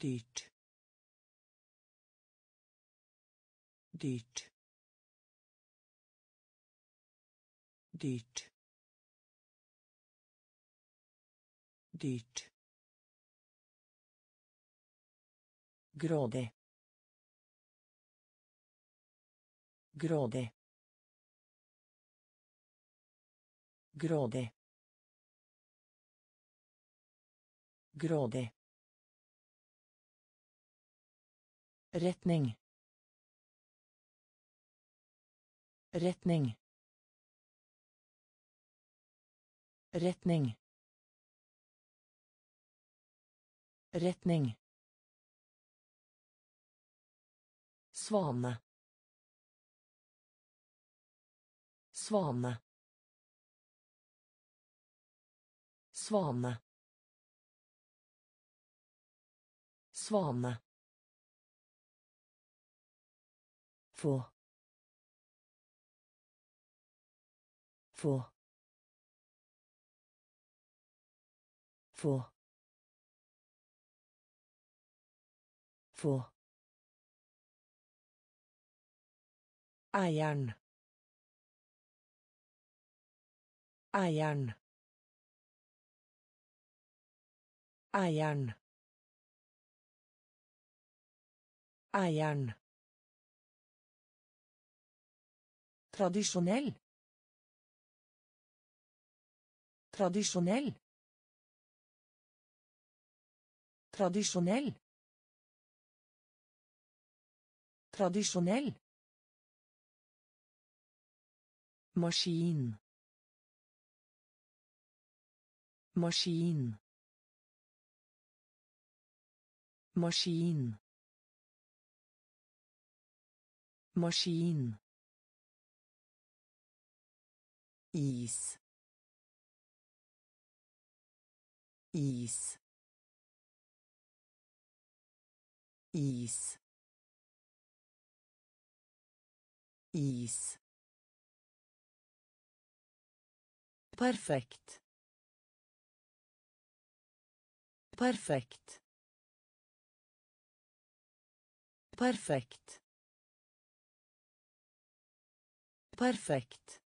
dyrt dyrt dyrt dyrt grådig grådig grådig grådig retning. Retning. Retning. Retning. Svane. Svane. Svane. Svane få få få få Eieren. Eieren. Eieren. Eieren. Tradisjonell. Tradisjonell. Tradisjonell. Tradisjonell. Maskin. Maskin. Maskin. Maskin. Is. Is. Is. Is. Perfekt. Perfekt. Perfekt. Perfekt.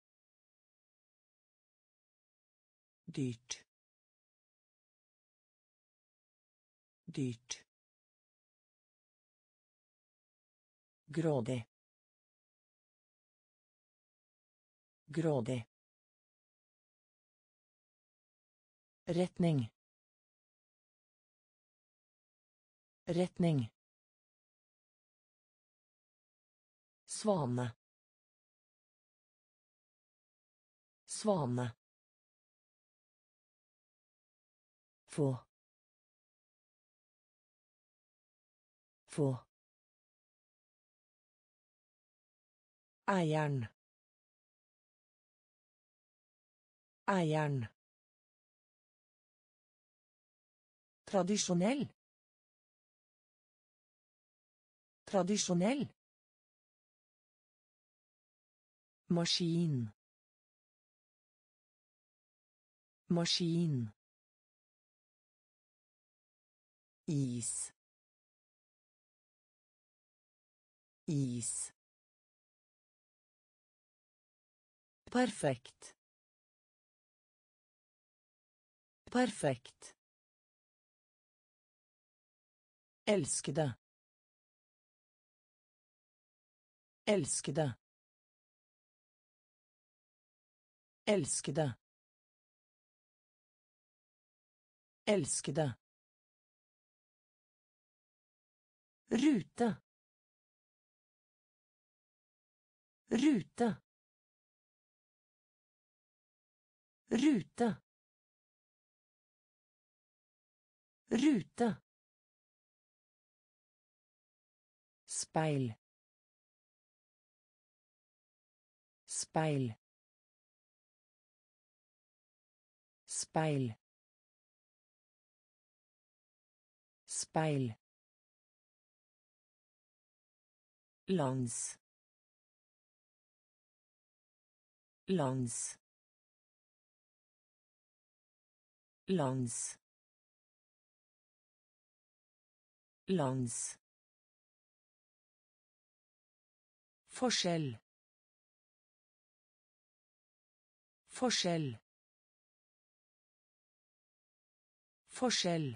Dyrt. Dyrt. Grådig. Grådig. Retning. Retning. Svane. Svane få få Eieren. Eieren. Tradisjonell. Tradisjonell. Maskin. Maskin. Is. Is. Perfekt. Perfekt. Elskede. Elskede. Elskede. Elskede. Rute. Rute. Rute. Rute. speil speil speil speil lands. Lands. Lands. Lands. Forskjell forskjell forskjell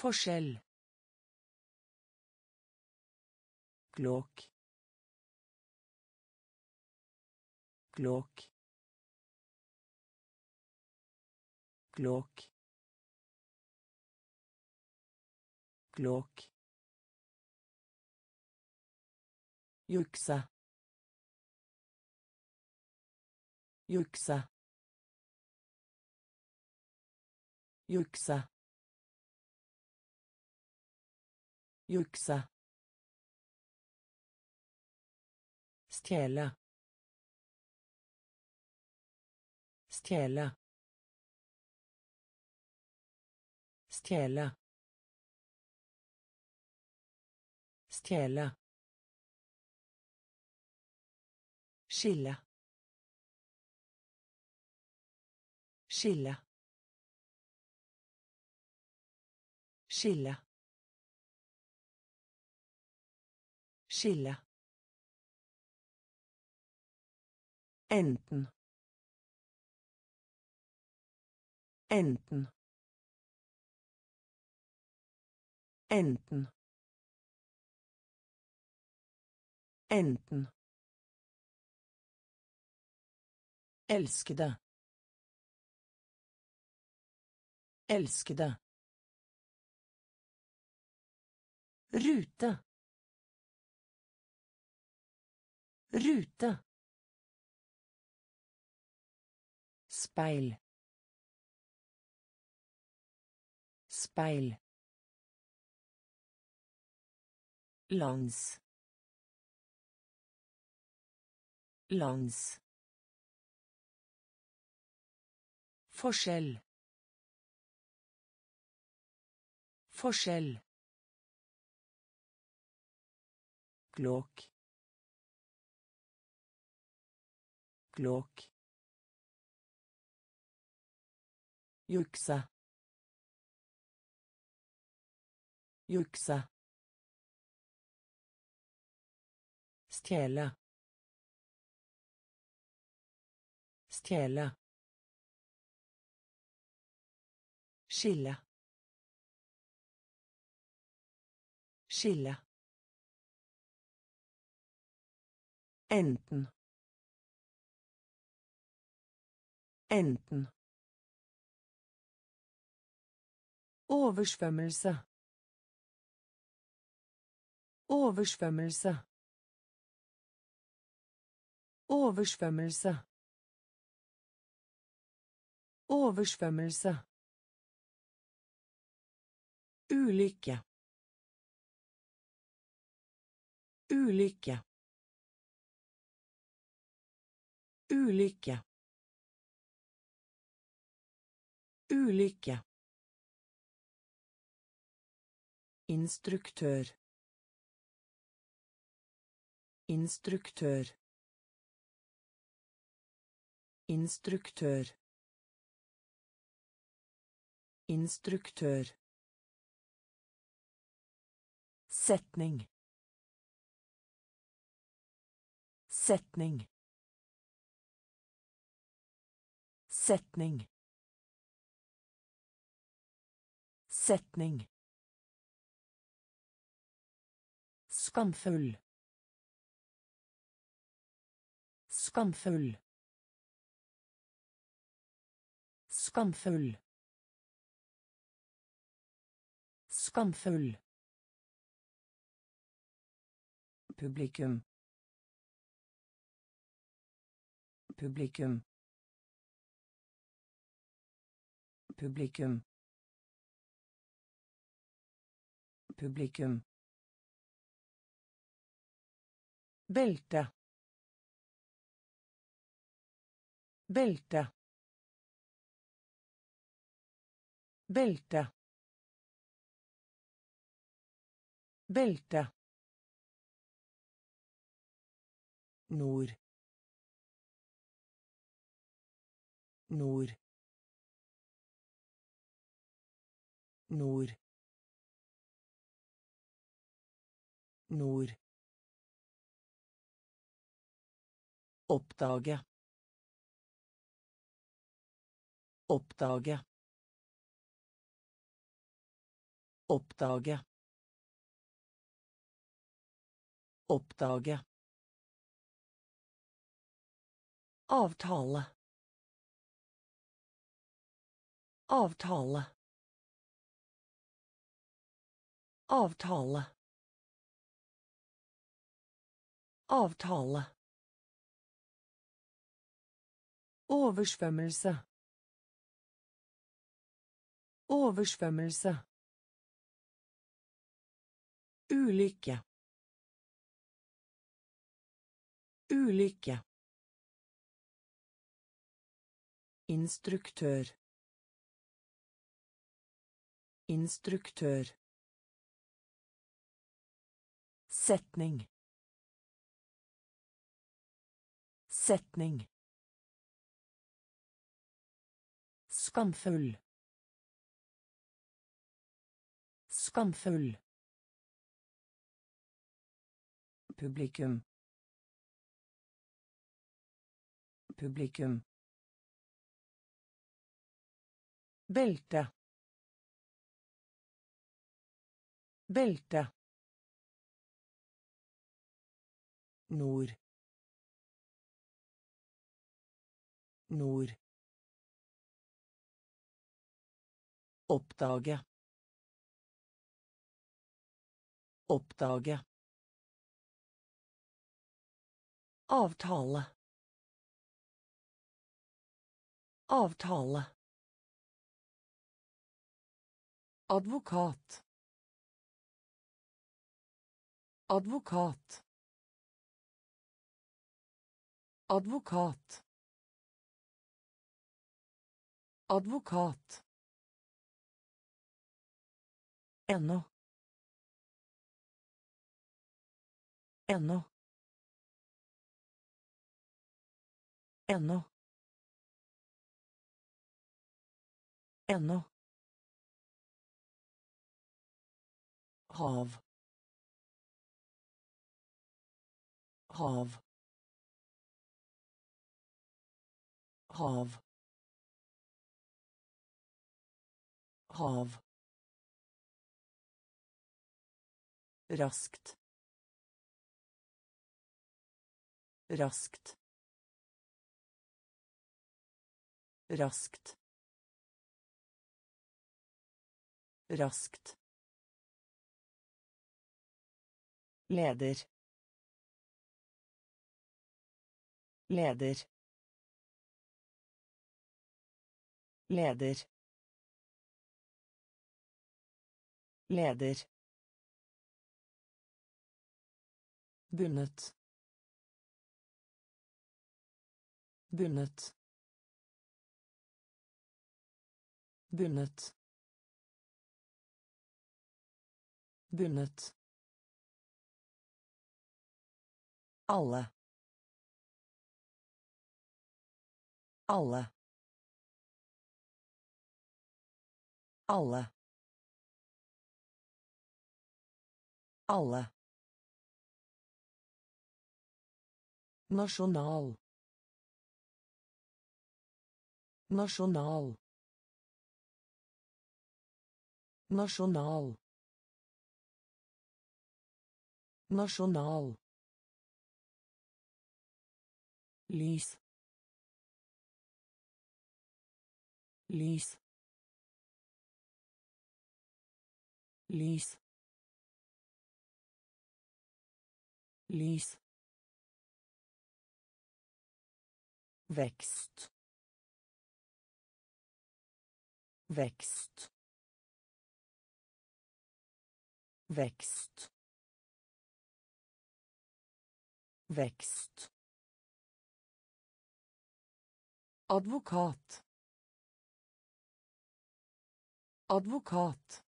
forskjell Klok. Klok. Klok. Klok. Yüksa. Yüksa. Yüksa. Yüksa. Stjele. Stjele. Stjele. Stjele. Skille. Skille. Skille. Skille. Enten. Enten. Enten. Enten. Elskede. Elskede. Rute. Rute. Speil. Speil. Lands lands forskjell. Forskjell. Glåk. Glåk. Jukse. Jukse. Stjele. Stjele. Skille. Skille. Enten. Enten. Oversvømmelse. Oversvømmelse. Oversvømmelse. Oversvømmelse. Ulykke. Ulykke. Ulykke. Ulykke. Instruktør. Instruktør. Instruktør. Instruktør. Setning. Setning. Setning. Setning. Skamfull. Skamfull. Skamfull. Skamfull. Publikum. Publikum. Publikum. Publikum. Belte. Belte. Belte. Belte. Nord. Nord. nord nord Oppdage. Oppdage. Oppdage. Oppdage. Avtale. Avtale. Avtale. Avtale. Oversvømmelse. Oversvømmelse. Ulykke. Ulykke. Instruktør. Instruktør. Setning. Setning. Skamfull. Skamfull. Publikum. Publikum. Belte. Belte. Nord. Nord. Oppdage. Oppdage. Avtale. Avtale. Advokat. Advokat. Advokat. Advokat. Ennå. Ennå. Ennå. Ennå. hav hav hav hav raskt. Raskt. Raskt. Raskt. Leder. Leder. Leder. Leder bundet bundet bundet bundet alle. Alle. Alle. Alle Nasjonal. Nasjonal. Nasjonal. Nasjonal. lys lys lys lys vekst vekst vekst vekst Advokat. Advokat.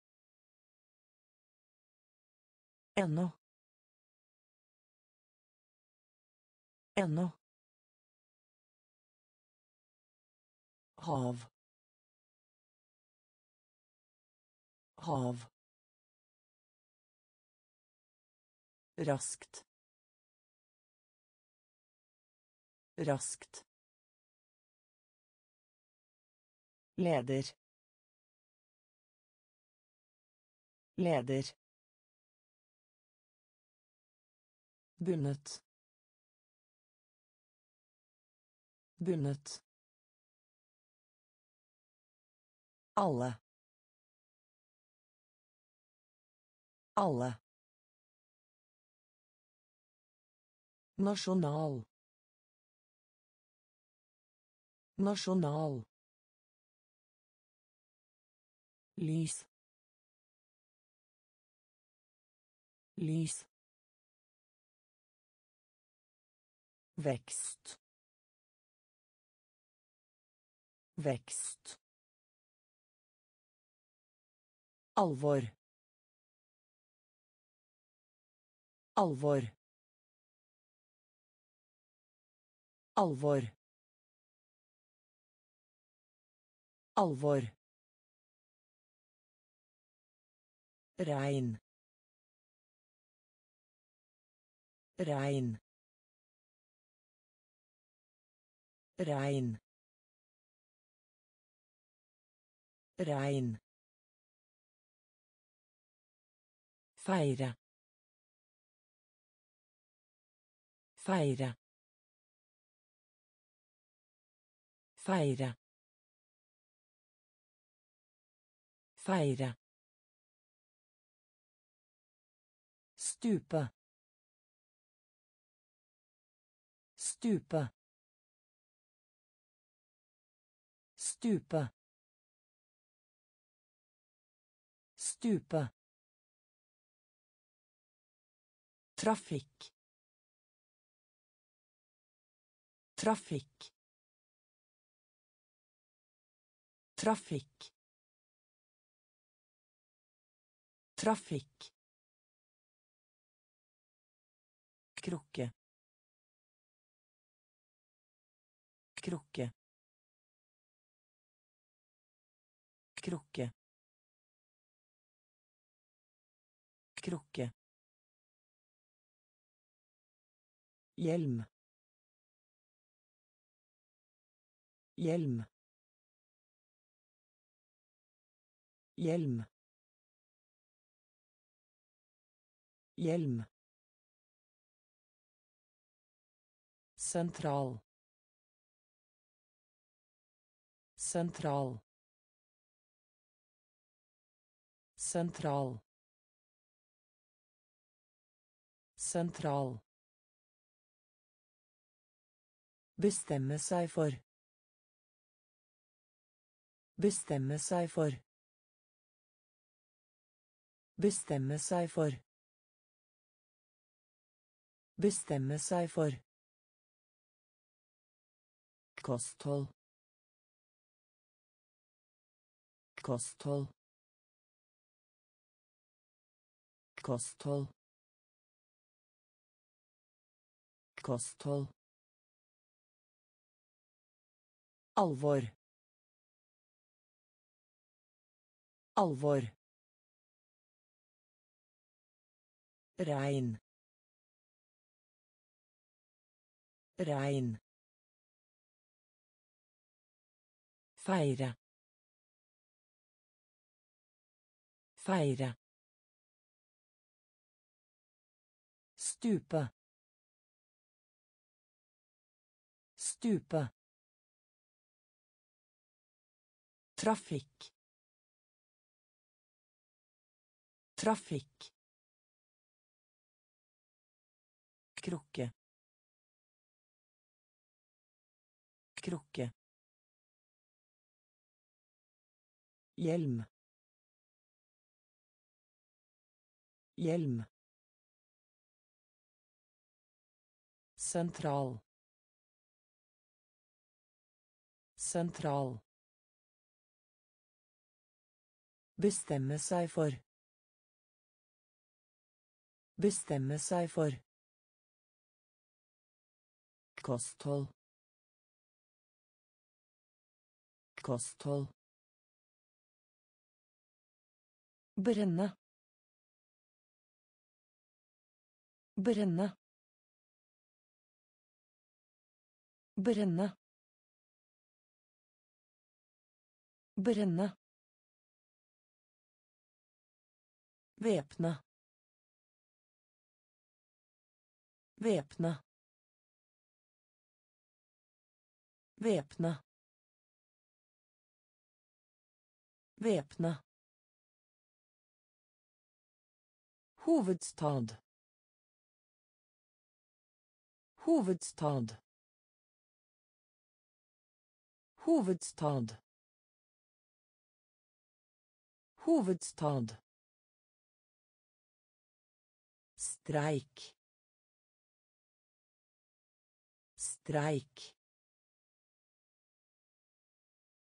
Ennå. Ennå. Hav. hav. Raskt. Raskt. Leder. Leder. Bundet. Bundet alle. Alle. Nasjonal nasjonal lys. Lys. Vekst. Vekst Alvor. Alvor. Alvor. Alvor. Rein. Rein. Rein. Rein. Feire feire feire feire Stupe. Stupe. Stupe. Stupe. Trafikk. Trafikk. Trafikk. Trafikk. krukke krukke krukke krukke hjelm hjelm hjelm hjelm Sentral. Sentral. Sentral. Sentral. Bestemme seg for. Bestemme seg for. Bestemme seg for. Bestemme seg for. kosthold kosthold kosthold kosthold alvor alvor regn regn Feire. Feire. Stupe. Stupe. Trafikk. Trafikk. Krukke. Krukke. Hjelm. Hjelm. Sentral. Sentral. Bestemme seg for. Bestemme seg for. Kosthold. Kosthold. Brenne. Brenne. Brenne. Brenne. Væpne. Væpne. Væpne. Væpne. Hovedstad. Hovedstad. Hovedstad. Hovedstad. Streik. Streik.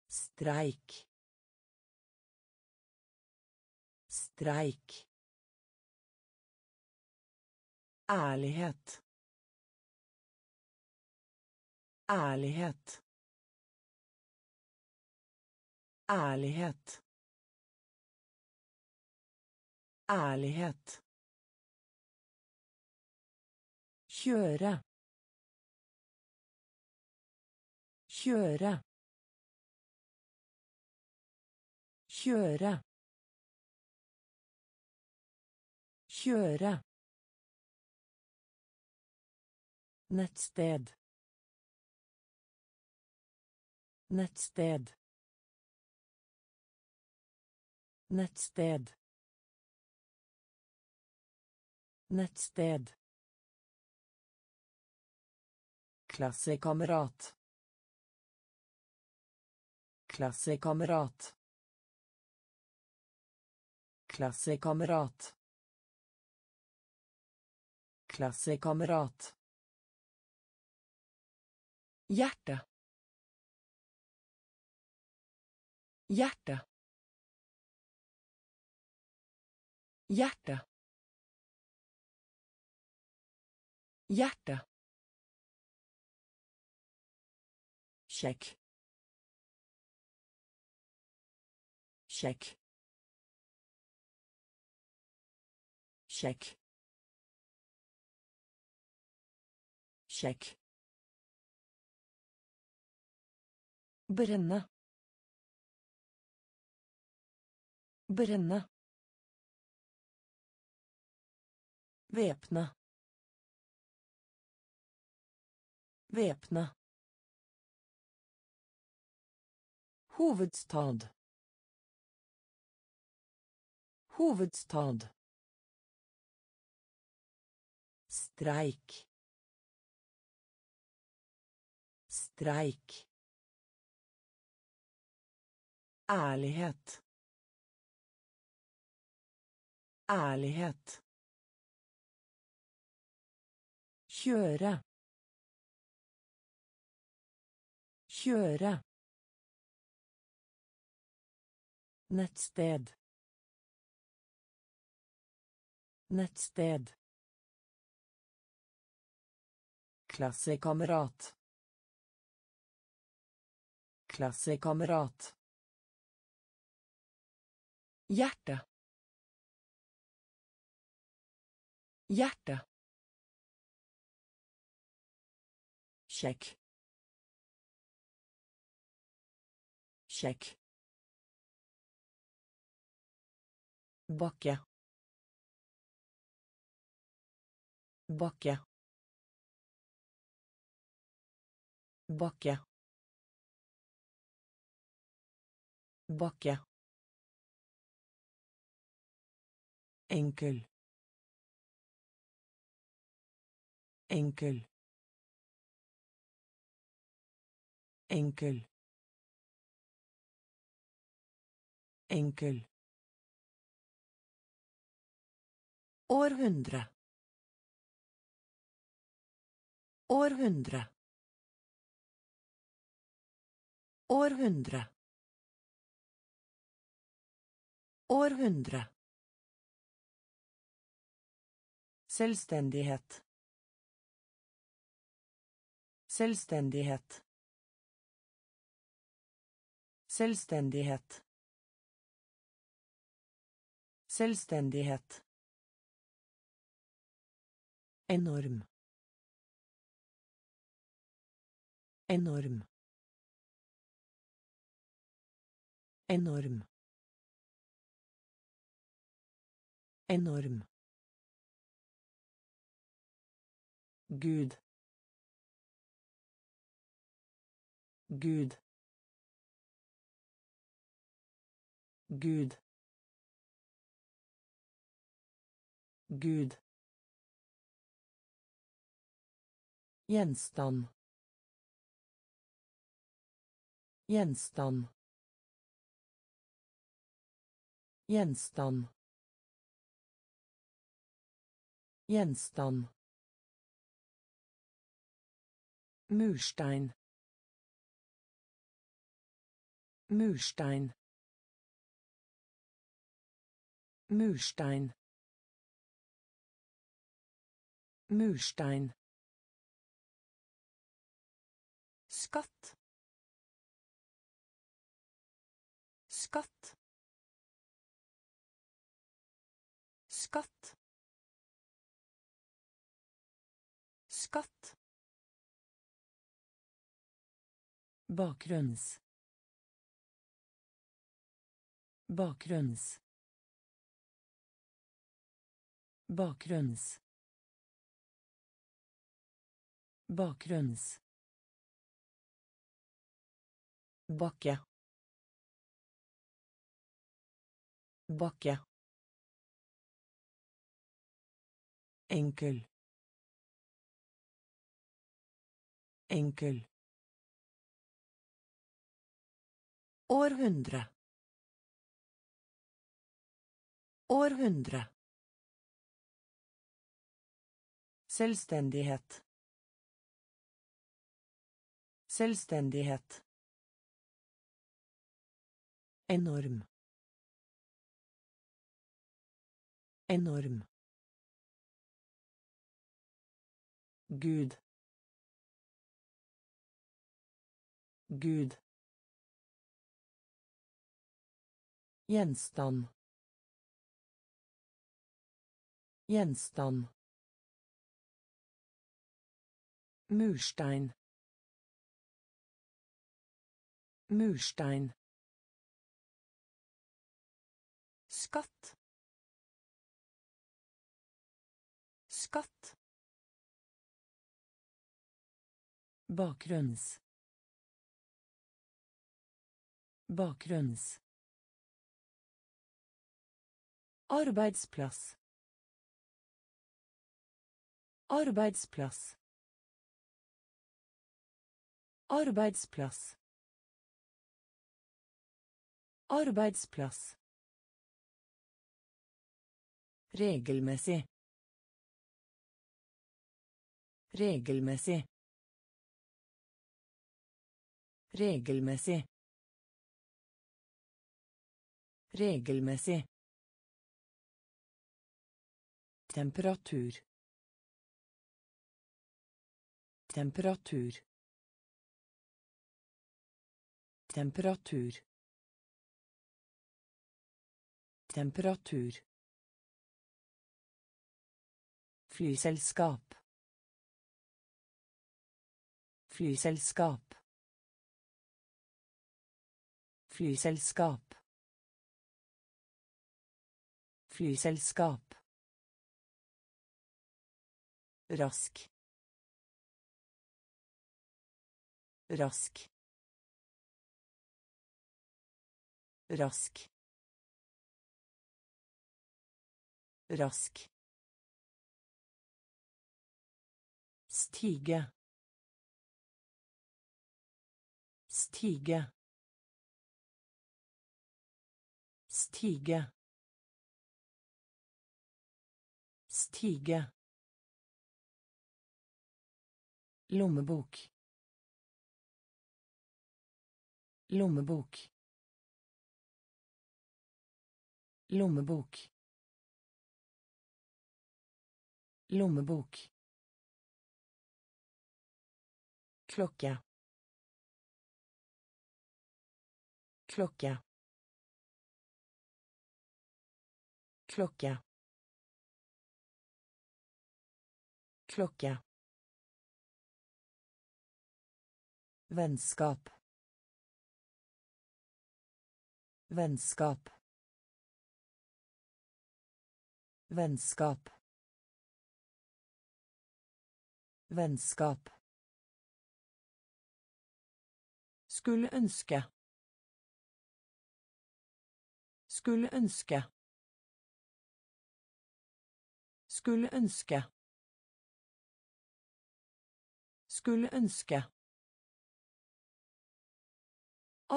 Streik. Streik. Ærlighet. Ærlighet. Ærlighet. Ærlighet. Kjøre. Kjøre. Kjøre. Kjøre. Nettsted. Nettsted. Nettsted. Nettsted. Klassekamerat. Klassekamerat. Klassekamerat. Klassekamerat. Hjerte. Hjerte. Hjerte. Hjerte. Sjekk. Sjekk. Sjekk. Sjekk. Brenne. Brenne. Væpne. Væpne. Hovedstad. Hovedstad. Streik. Streik. Ærlighet. Ærlighet. Kjøre. Kjøre. Nettsted. Nettsted. Klassekamerat. Klassekamerat. Hjerte. Hjerte. Sjekk. Sjekk. Bakke. Bakke. Bakke. Bakke. Enkel. Enkel. Enkel. Enkel Århundre. Århundre. Århundre. Århundre. Selvstendighet. Selvstendighet. Selvstendighet. Selvstendighet. Enorm. Enorm. Enorm. Enorm. Gud. Gud. Gud. Gud. Gjenstand. Gjenstand. Gjenstand. Gjenstand. Murstein. Murstein. Murstein. Murstein. Skatt. Skatt. Skatt. Skatt. Bakgrunns. Bakgrunns. Bakgrunns. Bakgrunns. Bakke. Bakke. Enkel. Enkel. Århundre. Århundre. Selvstendighet. Selvstendighet. Enorm. Enorm. Gud. Gud. Gjenstand. Gjenstand. Murstein. Murstein. Skatt. Skatt. Bakgrunns. Bakgrunns. Arbeidsplass. Arbeidsplass. Arbeidsplass. Arbeidsplass. Regelmessig. Regelmessig. Regelmessig. Regelmessig. Temperatur. Temperatur. Temperatur. Temperatur. Flyselskap. Flyselskap. Flyselskap. Flyselskap. Rask. Rask. Rask. Rask. Stige. Stige. Stige. Stige. Lommebok. Lommebok. Lommebok. Lommebok. Klokke. Klokke. klokke. Klokke. Vennskap. Vennskap. Vennskap. Vennskap Skulle ønske. Skulle ønske. Skulle ønske. Skulle ønske.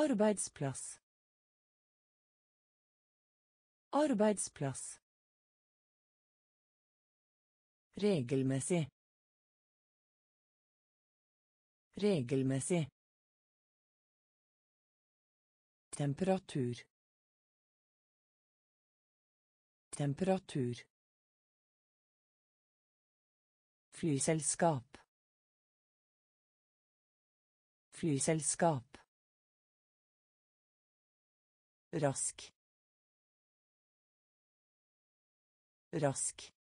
Arbeidsplass. Arbeidsplass. Regelmessig. Regelmessig. Temperatur. Temperatur. Flyselskap. Flyselskap. Rask. Rask.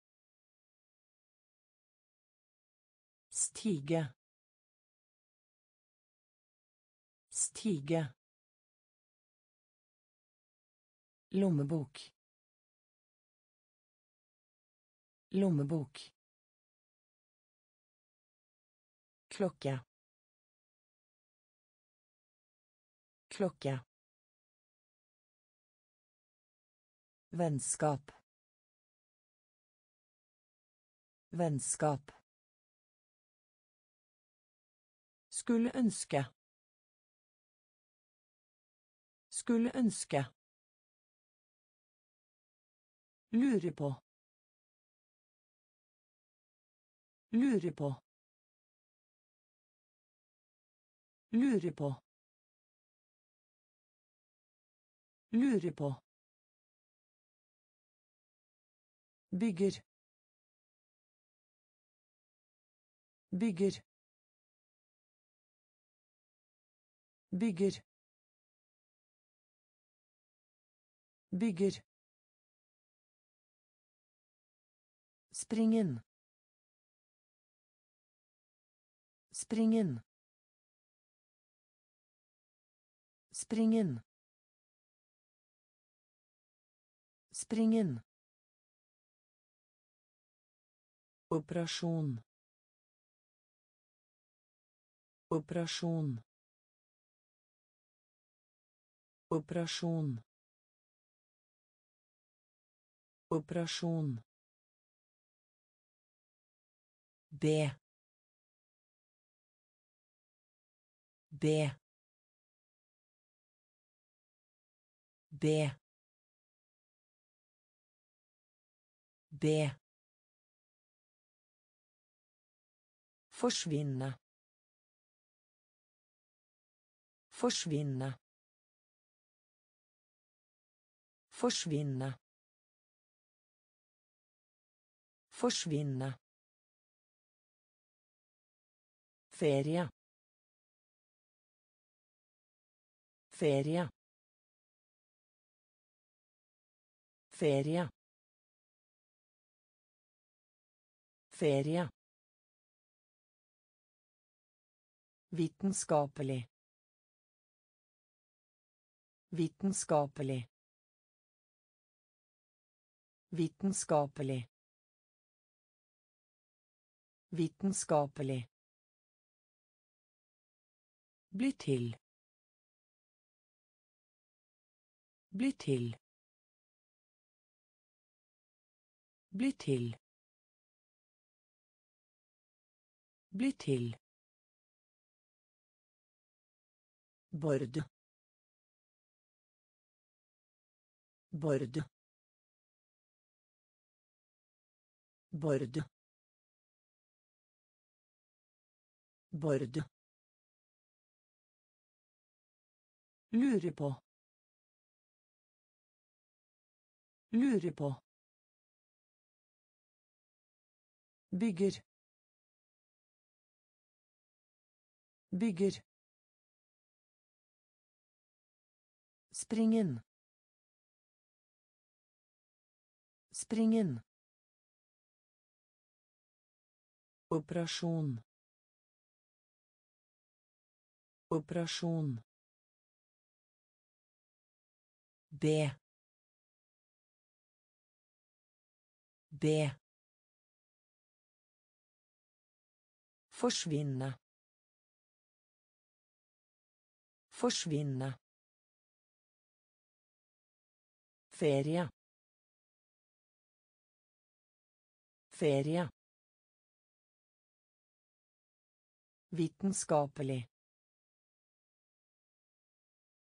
Stige. Stige. Lommebok. Lommebok. Klokke. Klokke. Vennskap. Vennskap. Skulle ønske. Skulle ønske. Lure på. Lure på. Lure på. Lure på. Bygger. Bygger. Bygger. Bygger. Springen. Springen. Springen. Springen. Operasjon. Operasjon. Operasjon. Operasjon. B. B. B. B. Forsvinne. Forsvinne. Forsvinne. Forsvinne. Ferie. Ferie. Ferie. Ferie. Vitenskapelig. Vitenskapelig. Vitenskapelig. Vitenskapelig. Bli til. Bli til. Bli til. Bli til. Bord. Bord. Bord. Bord. Lure på. Lure på. Bygger. Bygger. Springen. Springen. Operasjon. Operasjon. B. B. Forsvinne. Forsvinne. Ferie. Ferie. Vitenskapelig.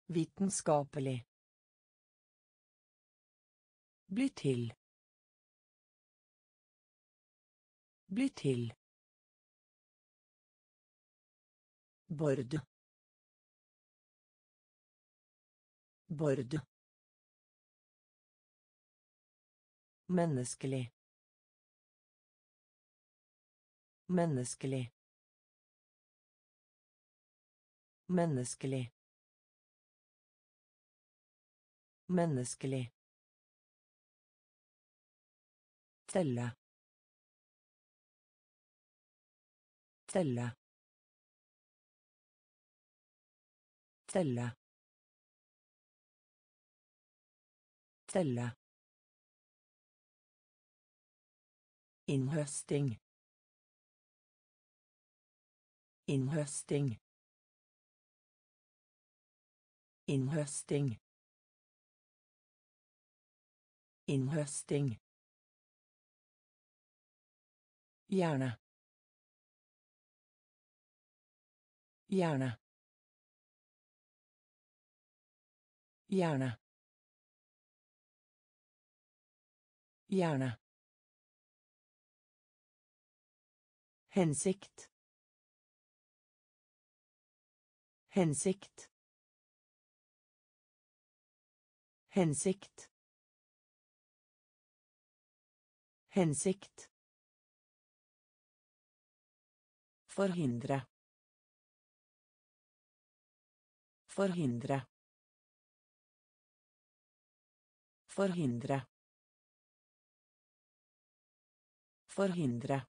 Vitenskapelig. Bli til. Bli til. Bord. Bord. Menneskelig. Menneskelig. Menneskelig. Menneskelig. Telle. Telle. Telle. Telle. Innhøsting. Innhøsting. Innhøsting. Innhøsting. Gjerne. Hjerne. Hjerne. Hjerne. Hensikt. Hensikt. Hensikt. Hensikt. Forhindre. Forhindre. Forhindre. Forhindre.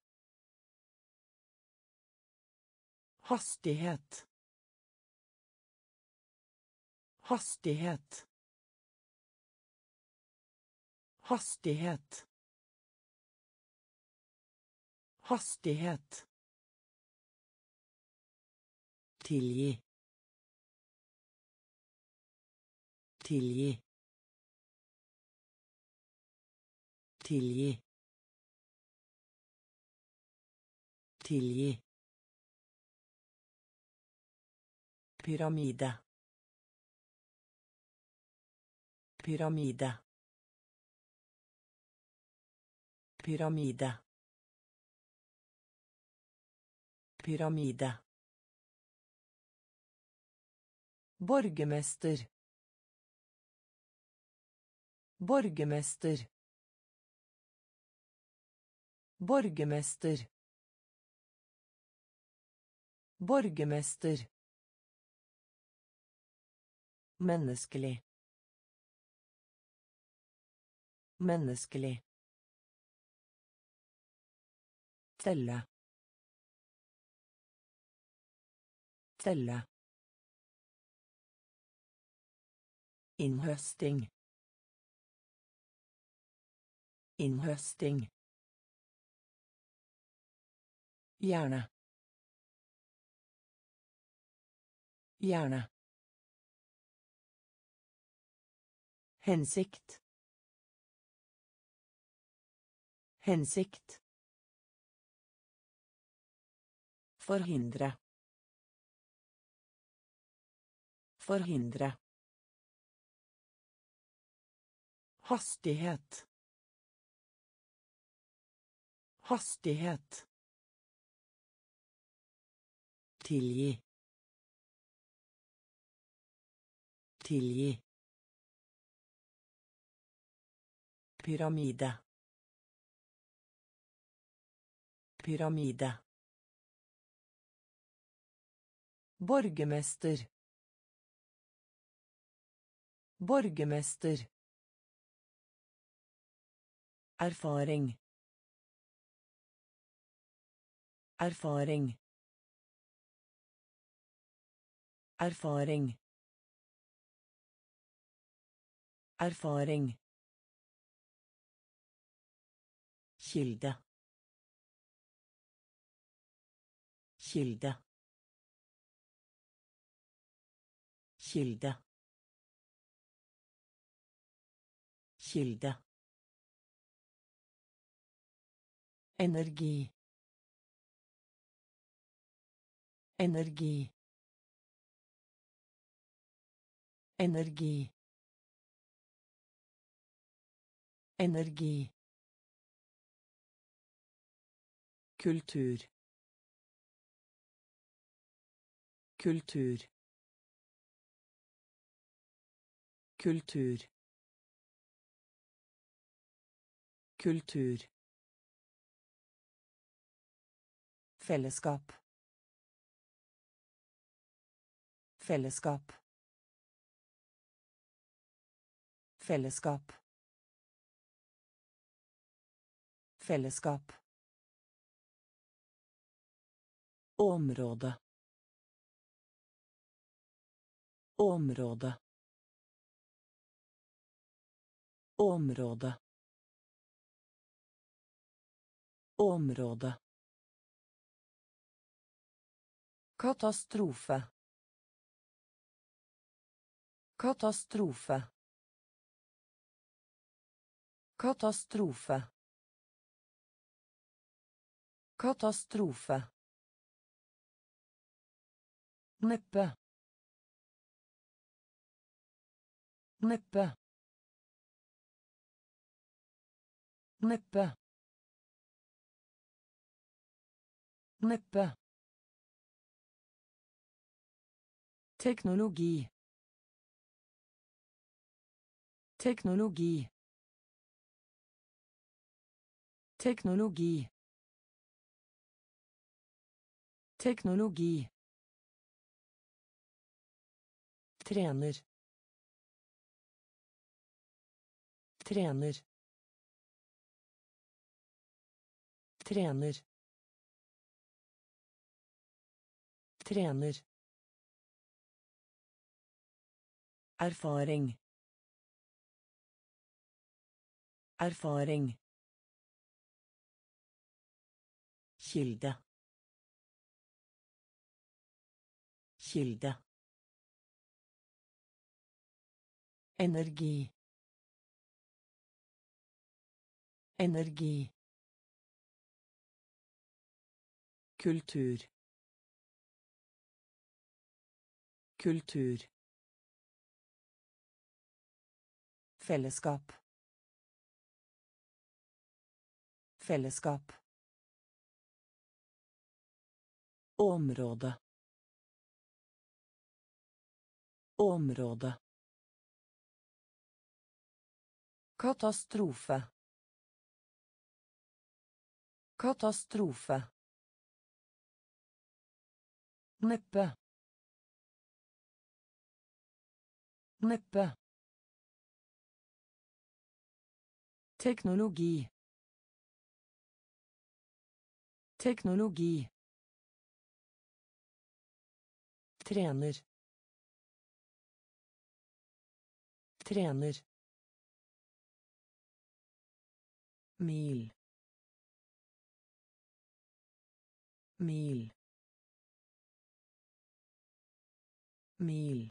Hastighet. Hastighet. Hastighet. Hastighet. Tilgi. Tilgi. Tilgi. Tilgi. Pyramide. Pyramide. Pyramide. Pyramide. Borgermester. Borgermester. Borgermester. Borgermester. Menneskelig. Menneskelig. Telle. Telle. Innhøsting. Innhøsting. Gjerne. Gjerne. Hensikt. Hensikt. Forhindre. Forhindre. Hastighet. Hastighet. Tilgi. Tilgi. Pyramide. Pyramide. Borgermester. Borgermester. Erfaring. Erfaring. Erfaring. Erfaring. Kilde. Kilde. Kilde. Kilde. Energi. Energi. Energi. Energi. Kultur. Kultur. Kultur. Kultur. Fellesskap. Fellesskap. Fellesskap. Fellesskap. Område. Område. Område. Område. Katastrofe. Katastrofe. Katastrofe. Katastrofe. Neppe. Neppe. Neppe. Neppe. Teknologi. Teknologi. Teknologi. Teknologi. Trener. Trener. Trener. Trener. Erfaring. Erfaring. Kilde. Kilde. Energi. Energi. Kultur. Kultur. Fellesskap. Fellesskap. Område. Område. Katastrofe. Katastrofe. Neppe. Neppe. Teknologi. Teknologi. Trener. Trener. Mil. Mil. Mil.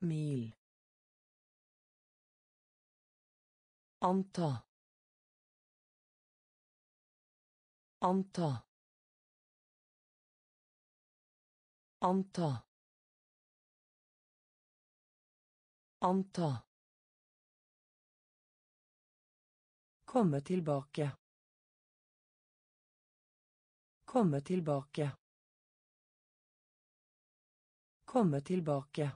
Mil. Anta. Anta. Anta. Anta. Komme tilbake. Komme tilbake. Komme tilbake.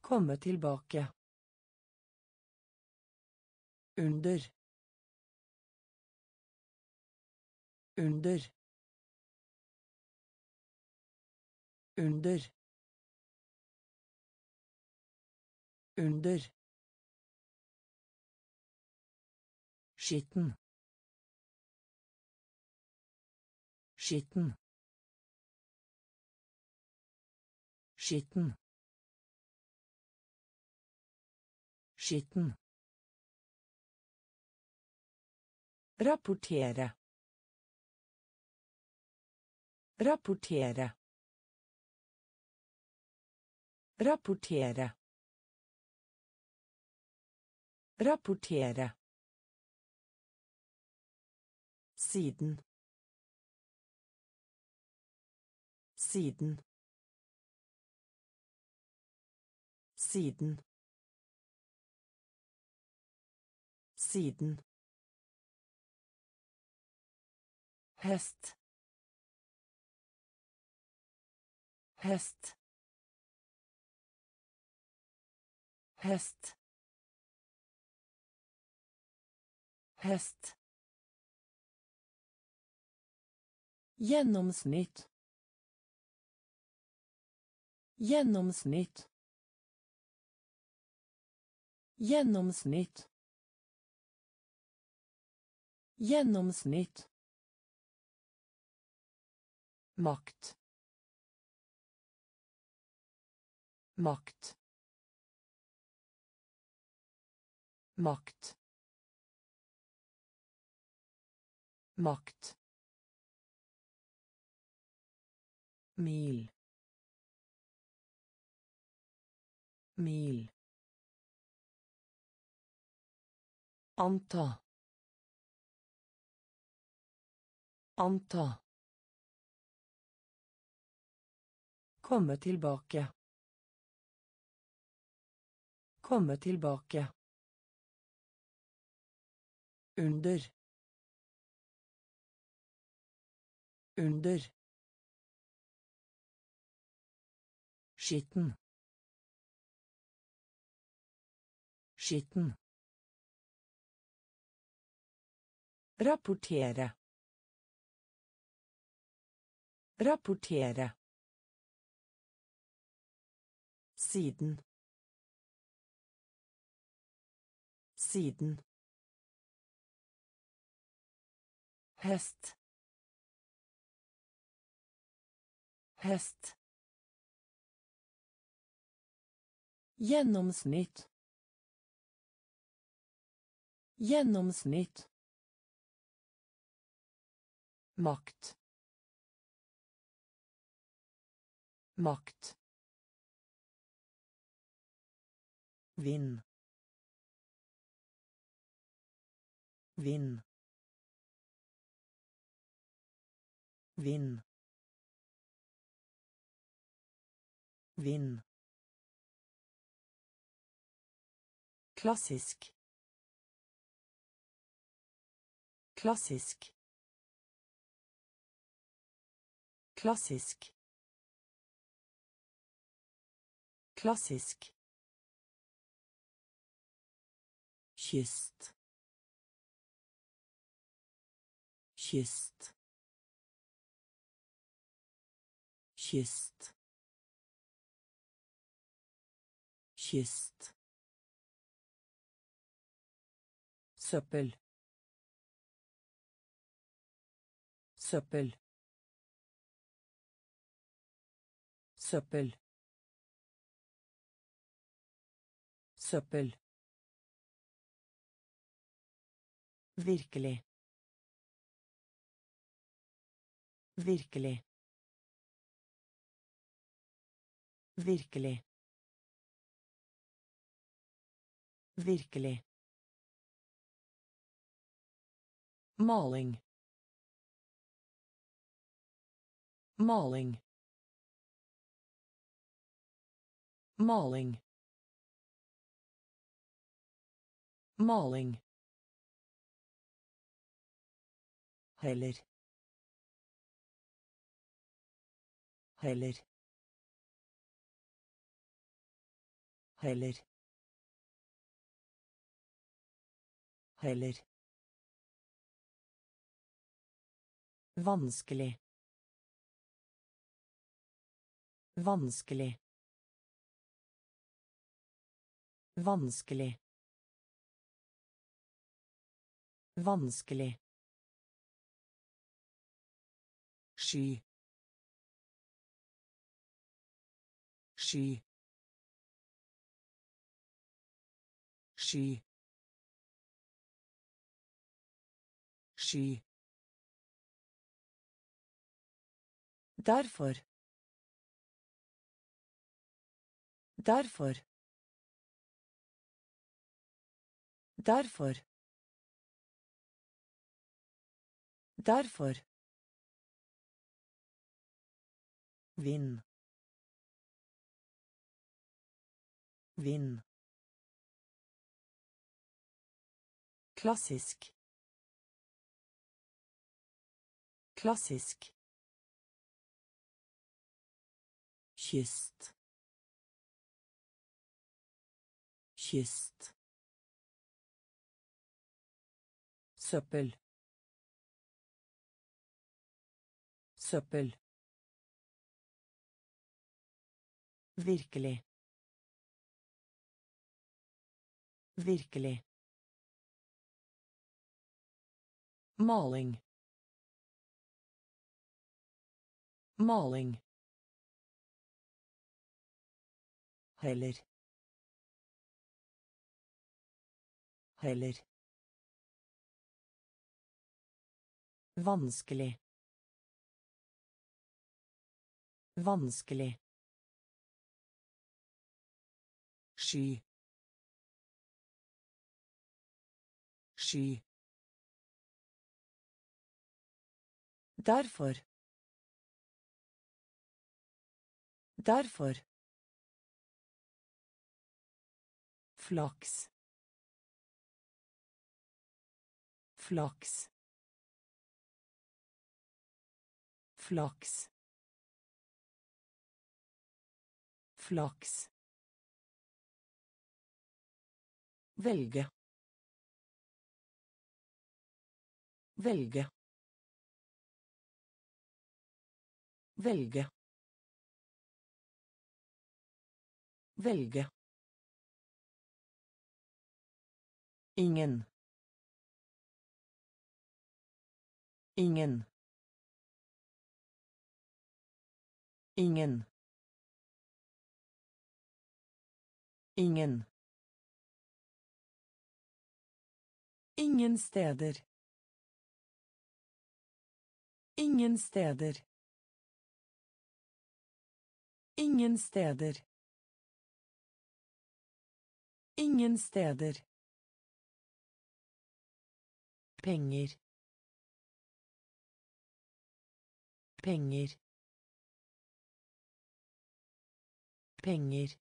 Komme tilbake. Under. Under. Under. Under. Skitten. Skitten. Skitten. Skitten. Rapportere. Rapportere. Rapportere. Rapportere. Siden. Siden. Siden. Siden. Hest. Hest. Hest. Hest. Gjennomsnitt. Gjennomsnitt. Gjennomsnitt. Gjennomsnitt. Makt. Makt. Makt. Makt. Mil. Mil. Anta. Anta. Komme tilbake. Komme tilbake. Under. Under. Skitten. Skitten. Rapportere. Rapportere. Siden. Siden. Hest. Hest. Gjennomsnitt. Gjennomsnitt. Makt. Makt. Vind. Vind. Vind. Vind. Klassisk. Klassisk. Klassisk. Klassisk. Kyst kyst kyst kyst søppel søppel søppel søppel Virkelig. Virkelig. Virkelig. Virkelig. Maling. Maling. Maling. Maling. Heller. Heller. Heller. Heller. Vanskelig. Vanskelig. Vanskelig. Vanskelig. Și. Și. Și. Și. Derfor. Derfor. Derfor. Derfor. Vind. Vind. Klassisk. Klassisk. kyst kyst søppel søppel virkelig. Virkelig. Maling. Maling. Heller. Heller. Vanskelig. Vanskelig sky sky Derfor. Derfor. Flaks. Flaks. Flaks. Flaks. Velge. Velge. Velge. Velge. Ingen. Ingen. Ingen. Ingen. Ingen steder. Ingen steder. Ingen steder. Ingen steder. Penger. Penger. Penger.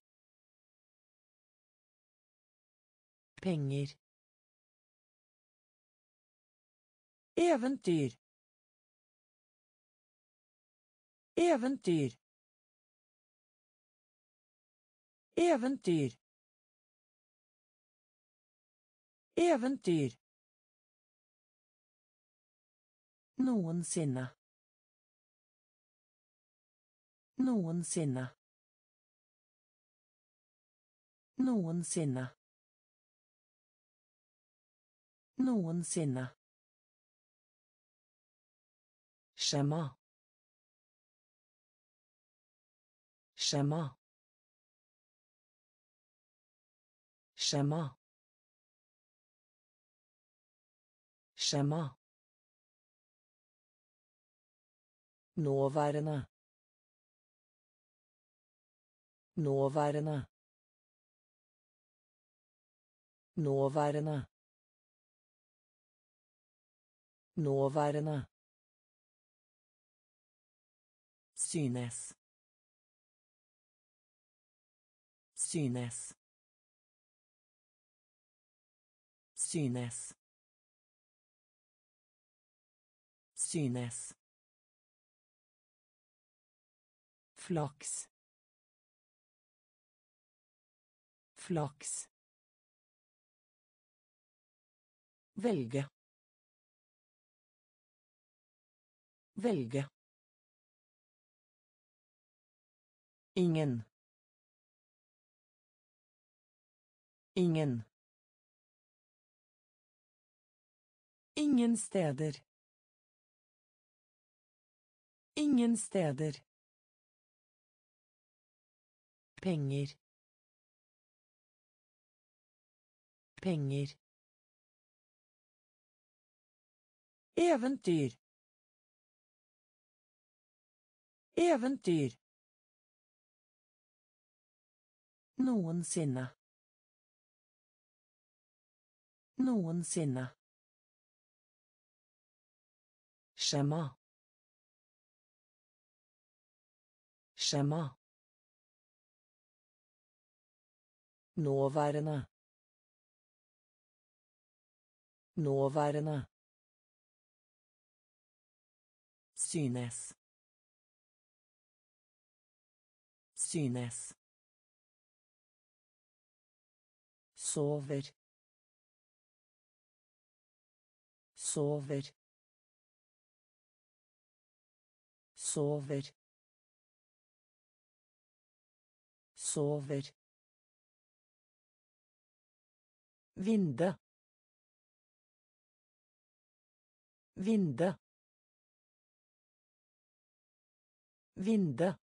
Penger. Eventyr. Eventyr. Eventyr. Eventyr. Noensinne. Noensinne. Noensinne. Noensinne. Skjema. Skjema. Skjema. Skjema. Nåværende. Nåværende. Nåværende. Nåværende. Synes. Synes. Synes. Synes. Flaks. Flaks. Velge. Velge. Ingen. Ingen. Ingen steder. Ingen steder. Penger. Penger. Eventyr. Eventyr. Noensinne. Noensinne. Skjema. Skjema. Nåværende. Nåværende. Synes. Synes. Sover. Sover. Sover. Sover. Vinde. Vinde. Vinde.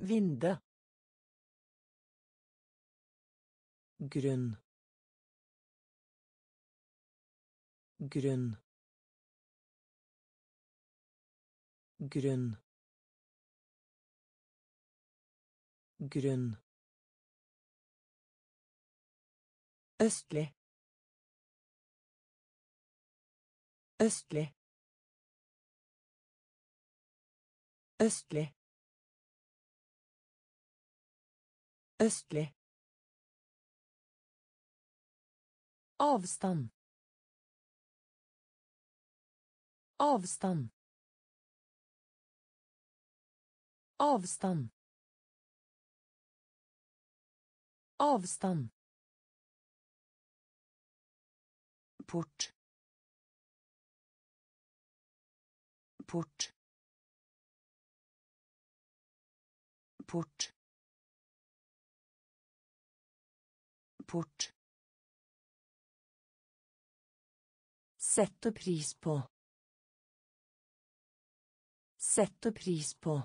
Vinde. Grunn. Grunn. Grunn. Grunn. Østlig. Østlig. Østlig. Østlig. Avstand. Avstand. Avstand. Avstand. Port. Port. Port. Port. Sette pris på. Sette pris på.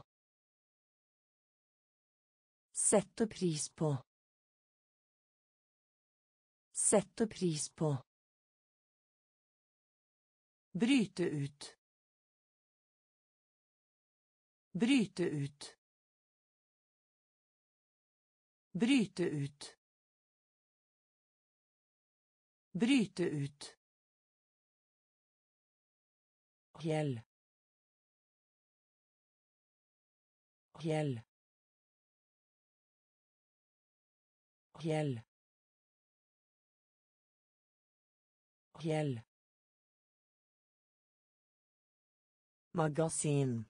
Sette pris på. Sette pris på. Bryte ut. Bryte ut. Bryte ut. Bryte ut. Fjell. Fjell. Fjell. Fjell. Magasin.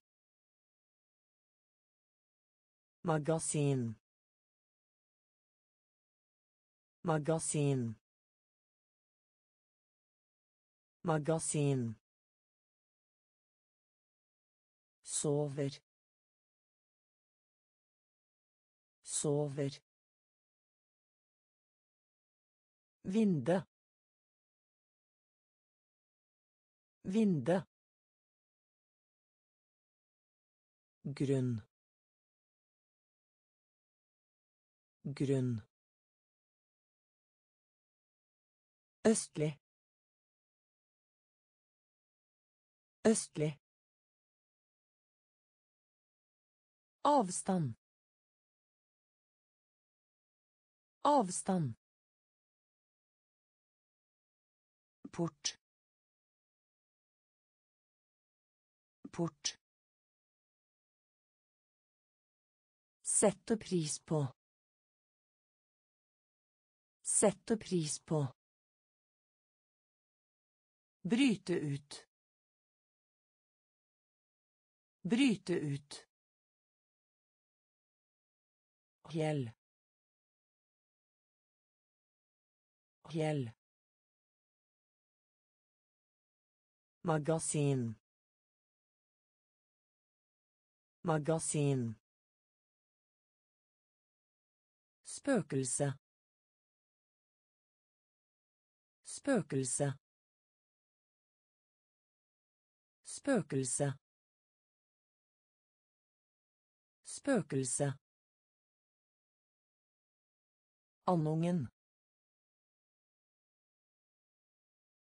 Magasin. Magasin. Magasin. Sover. Sover. Vinde. Vinde. Grunn. Grunn. Østlig. Østlig. Avstand. Avstand. Port. Port. Sette pris på. Sette pris på. Bryte ut. Bryte ut. Fjell. Fjell. Magasin. Magasin. Spøkelse. Spøkelse. Spøkelse. Spøkelse. Andungen.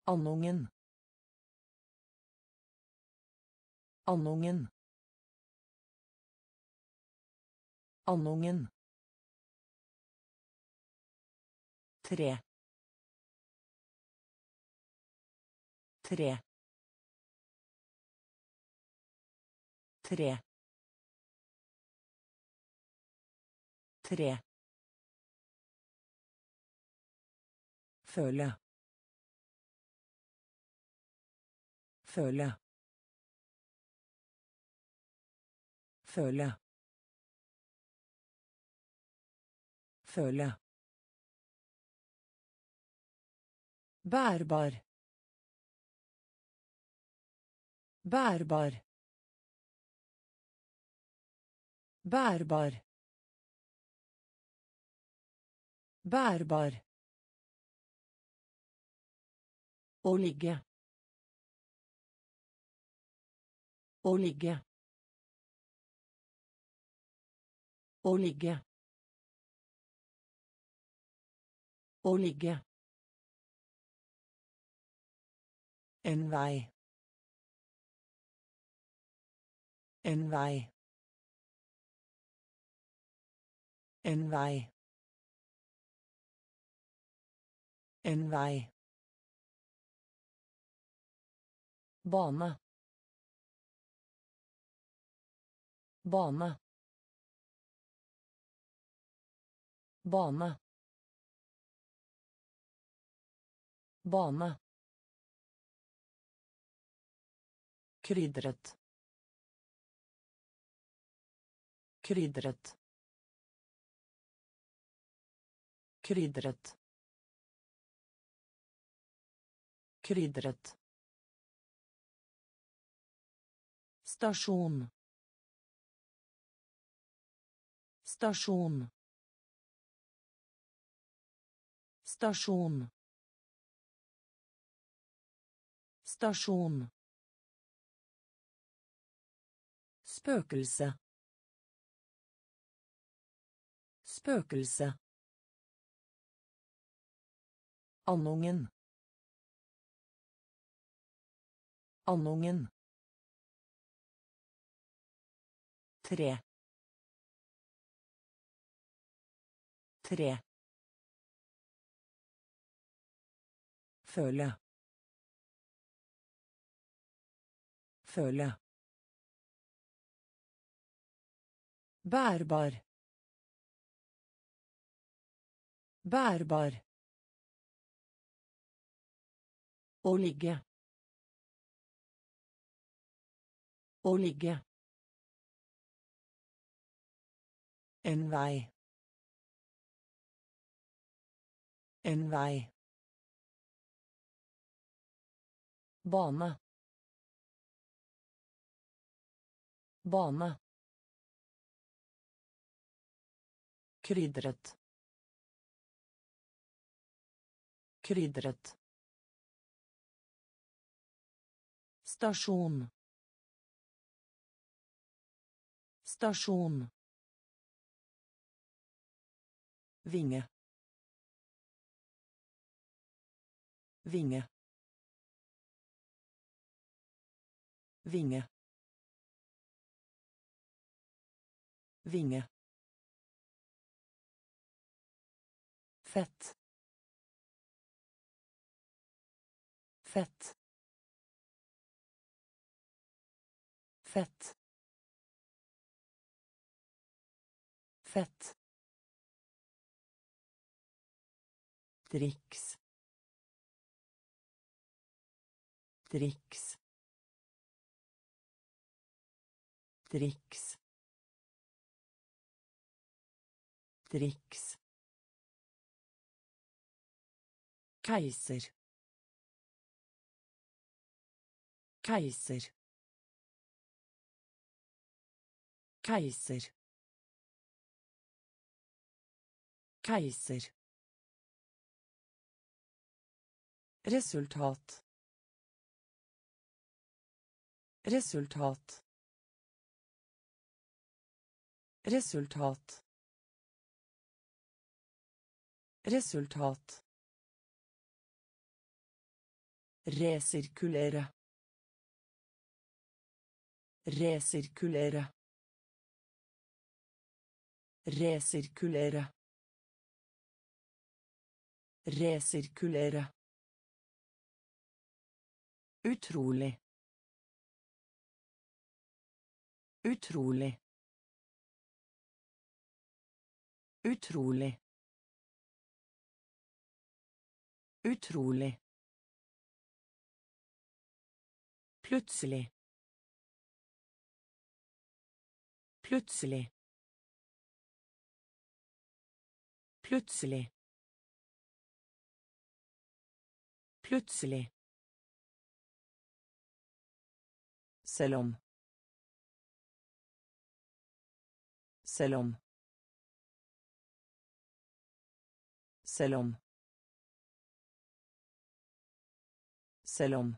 Andungen. Andungen. Andungen. tre tre tre tre føle føle føle føle bærbar bærbar bærbar bærbar å ligge å ligge å ligge å ligge. Bane. Bane. Bane. Bane. Krydret. Krydret. Krydret. Krydret. Stasjon. Stasjon. Stasjon. Stasjon. Spøkelse. Spøkelse. Andungen. Andungen. Tre. Tre. Føle. Føle. Bærbar. Bærbar. Å ligge. Å ligge. En vei. En vei. Bane. Bane. Krydret. Krydret. Stasjon. Stasjon. Vinge. Vinge. Vinge. Vinge. fett fett fett fett Dricks. Dricks. Dricks. Dricks. Keiser. Keiser. Keiser. Keiser. Resultat. Resultat. Resultat. Resultat. Resirkulere. Resirkulere. Resirkulere. Resirkulere. Utrolig. Utrolig. Utrolig. Utrolig. Plutselig. Plutselig. Plutselig. Plutselig. Selv om. Selv om. Selv om. Selv om.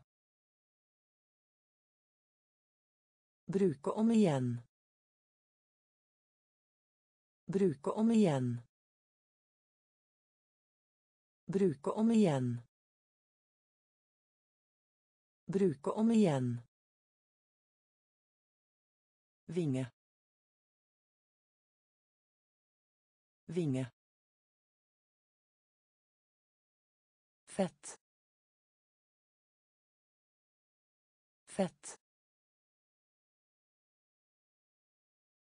Bruke om igjen. Bruke om igjen. Bruke om igjen. Bruke om igjen. Vinge. Vinge. Fett. Fett.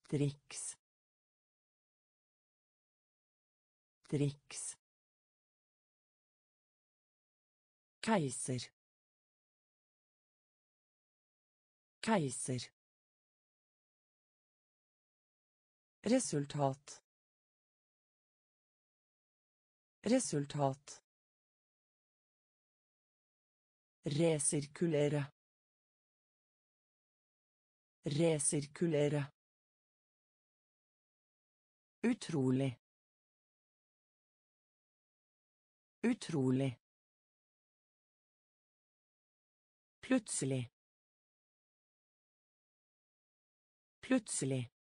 Triks. Triks. Keiser. Keiser. Resultat. Resultat. Resirkulere. Resirkulere. Utrolig. Utrolig. Plutselig. Plutselig.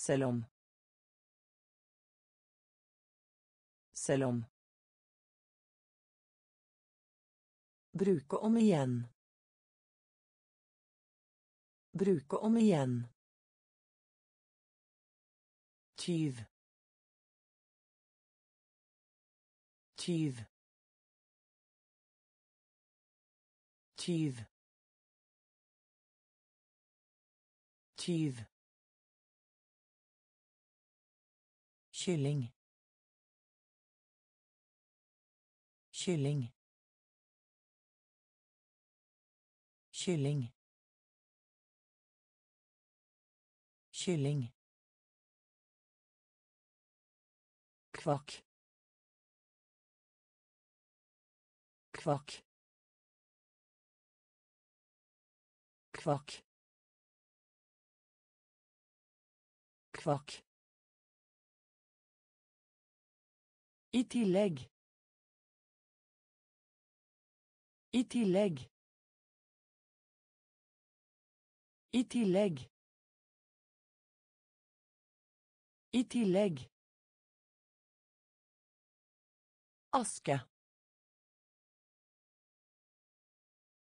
Selv om. Selv om. Bruke om igjen. Bruke om igjen. Tyv. Tyv. Tyv. Tyv. Kylling. Kylling. Kylling. Kylling. Kvakk. Kvakk. Kvakk. Kvakk I tillegg. I tillegg. I tillegg. I tillegg. Aske.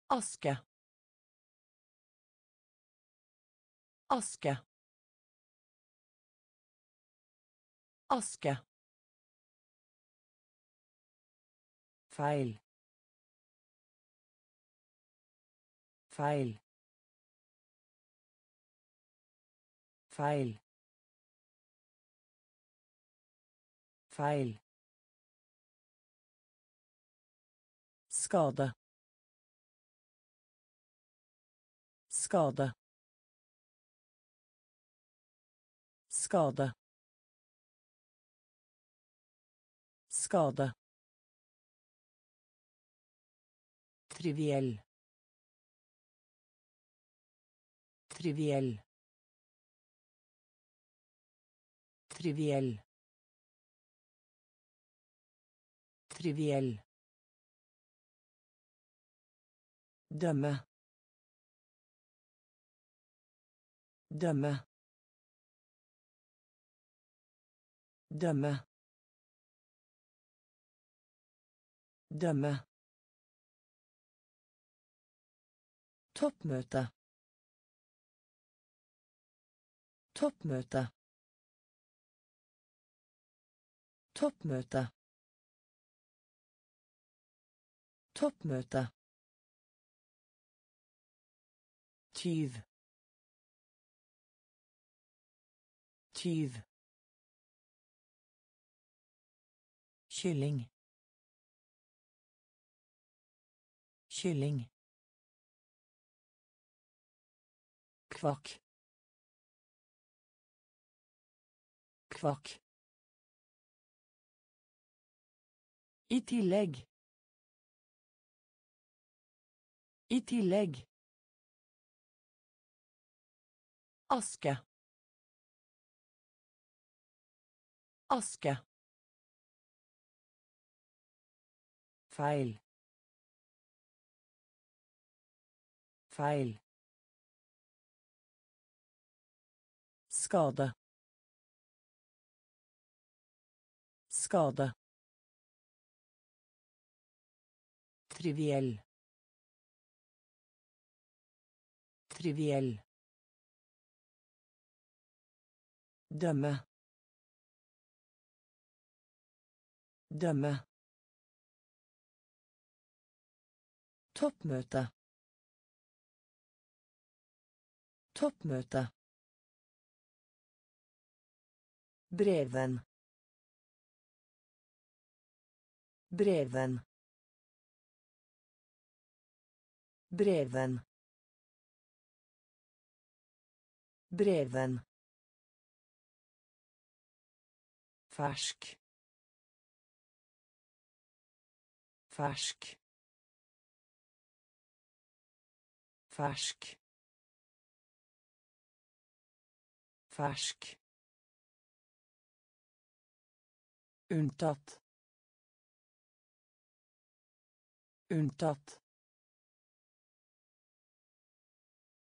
Aske. Aske. Aske. Feil. Feil. Feil. Feil. Skade. Skade. Skade. Skade Triviell. Triviell. Triviell. Triviell. Dømme. Dømme. Dømme. Dømme. Toppmøte. Toppmøte. Toppmøte. Toppmøte. Tyv. Tyv. Kylling. Kylling. Kvakk. Kvakk. I tillegg. I tillegg. Aske. Aske. Feil. Feil. Skade. Skade. Triviell. Triviell. Dømme. Dømme. Toppmøte. Toppmøte. Breven. Breven. Breven. Breven. fersk fersk fersk fersk unntatt unntatt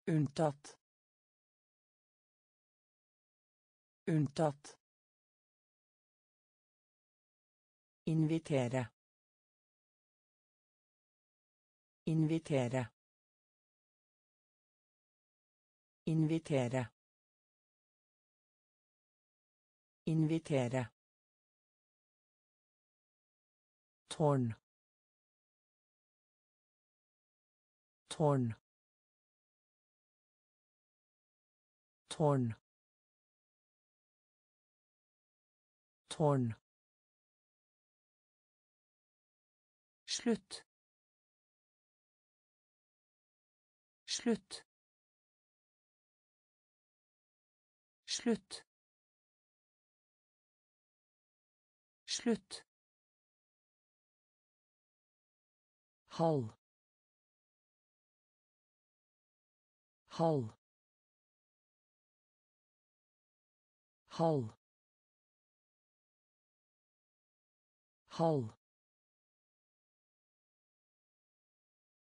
unntatt unntatt Invitere. Invitere. Invitere. Invitere. Tårn. Tårn. Tårn. Tårn. slutt slutt slutt slutt halv halv halv halv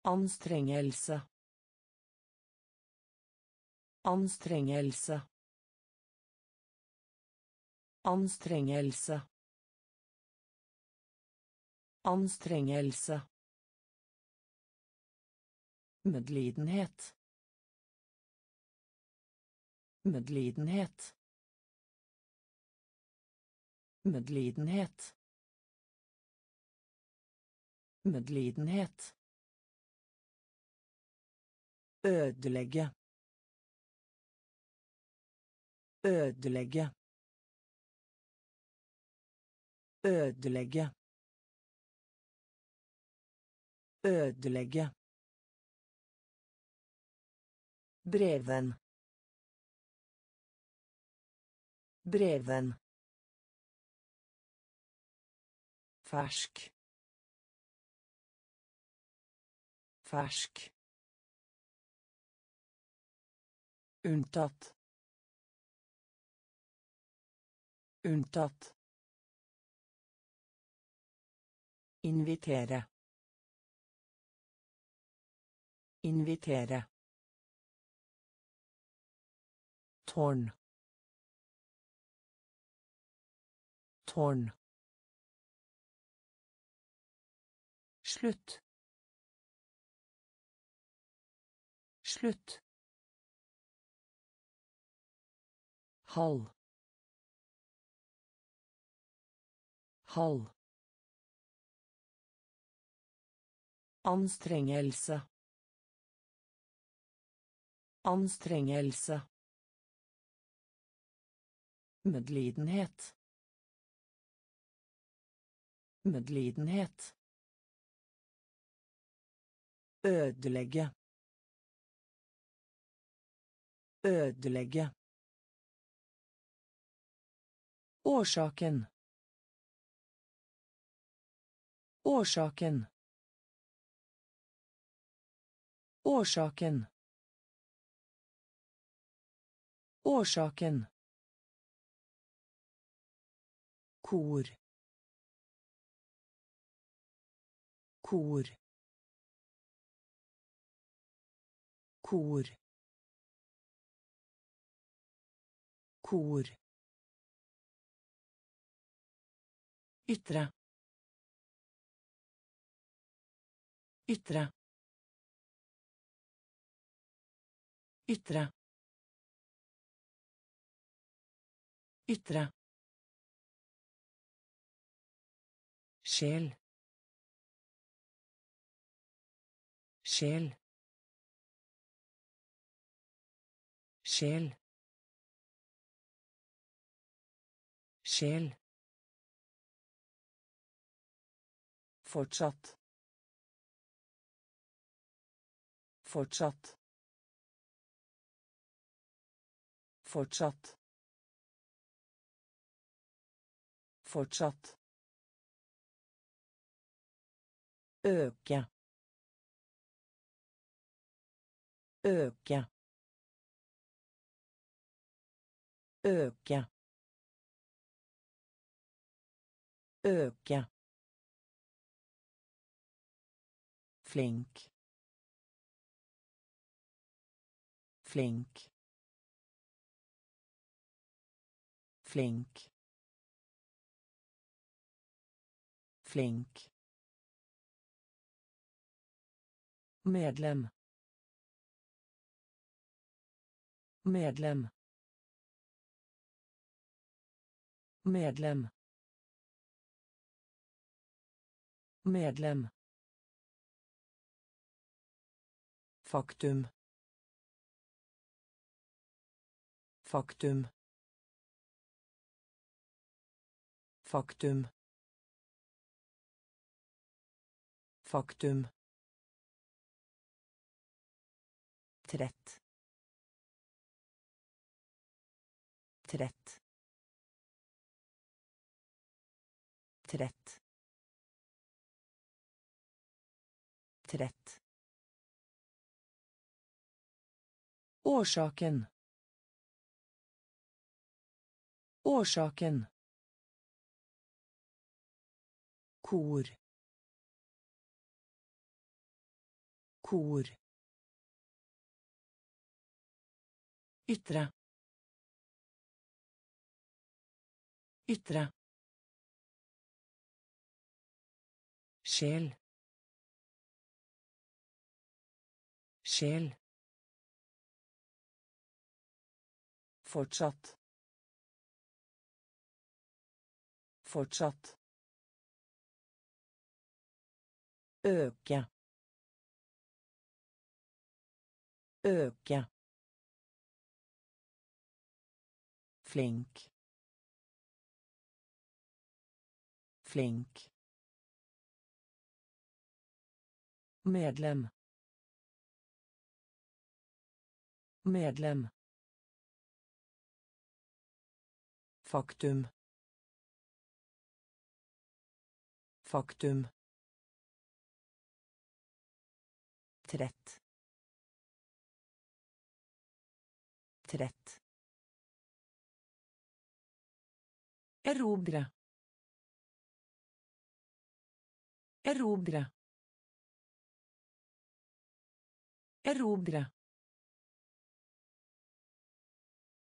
Anstrengelse. Anstrengelse. Anstrengelse. Anstrengelse. Medlidenhet. Medlidenhet. Medlidenhet. Medlidenhet. Ødelegge. Ødelegge. Ødelegge. Ødelegge. Breven. Breven. Fersk. Fersk. Unntatt. Unntatt. Invitere. Invitere. Tårn. Tårn. Slutt. Slutt. halv halv anstrengelse anstrengelse medlidenhet medlidenhet ødelegge ødelegge Årsaken. Årsaken. Årsaken. Årsaken. Kor. Kor. Kor. Kor. Ytre. Ytre. Ytre. Ytre. Sjel. Sjel. Sjel. Sjel. Fortsatt. Fortsatt. Fortsatt. Fortsatt. Øke. Øke. Øke. Øke. flink flink flink flink medlem medlem medlem medlem Faktum. Faktum. Faktum. Faktum. Trett. Trett. Trett. Trett. Årsaken. Årsaken. Kor. Kor. Ytre. Ytre. Sjel. Sjel. Fortsatt. Fortsatt. Øke. Øke. Flink. Flink. Medlem. Medlem. Faktum. Faktum. Trett. Trett. Erobre. Erobre. Erobre.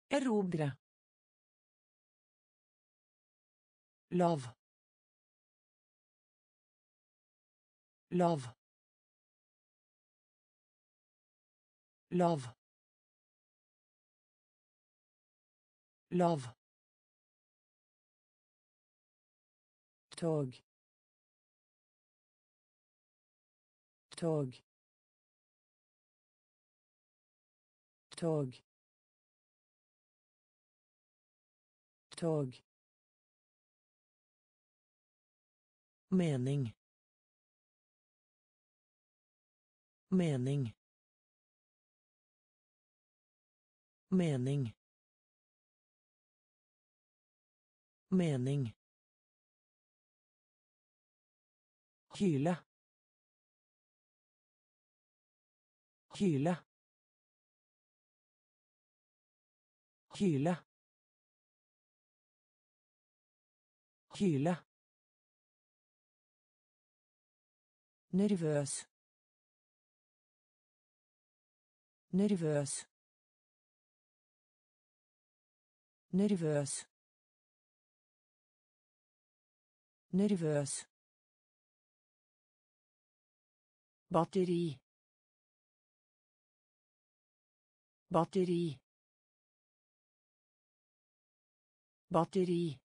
Erobre. Lav. Lav. Lav. Lav. Tog. Tog. Tog. Tog. Mening. Mening. Mening. Mening Kyle. Kyle. Kyle. Kyle. Nervøs. Nervøs. Nervøs. Nervøs. Batteri batteri batteri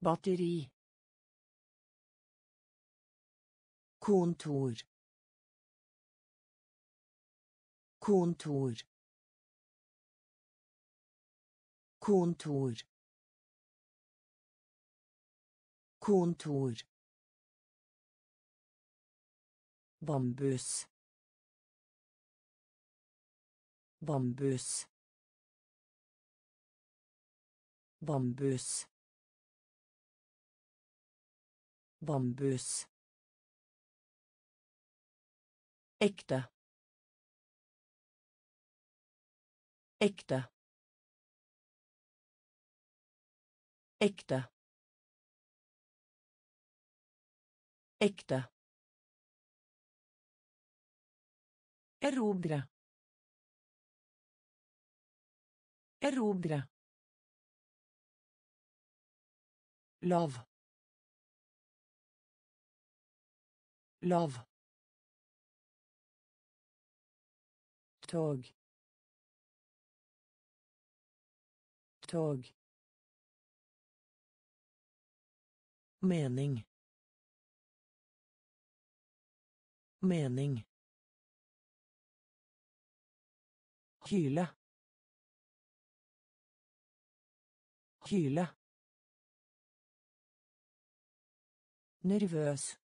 batteri. Kontor kontor kontor. Kontor Bambus. Bambus. Bambus. Bambus. Ekte. Ekte. Ekte. Ekte. Erobre. Erobre. Lav. Lav. Tog. Tog. Mening. Mening. Kyle. Kyle. Nervøs.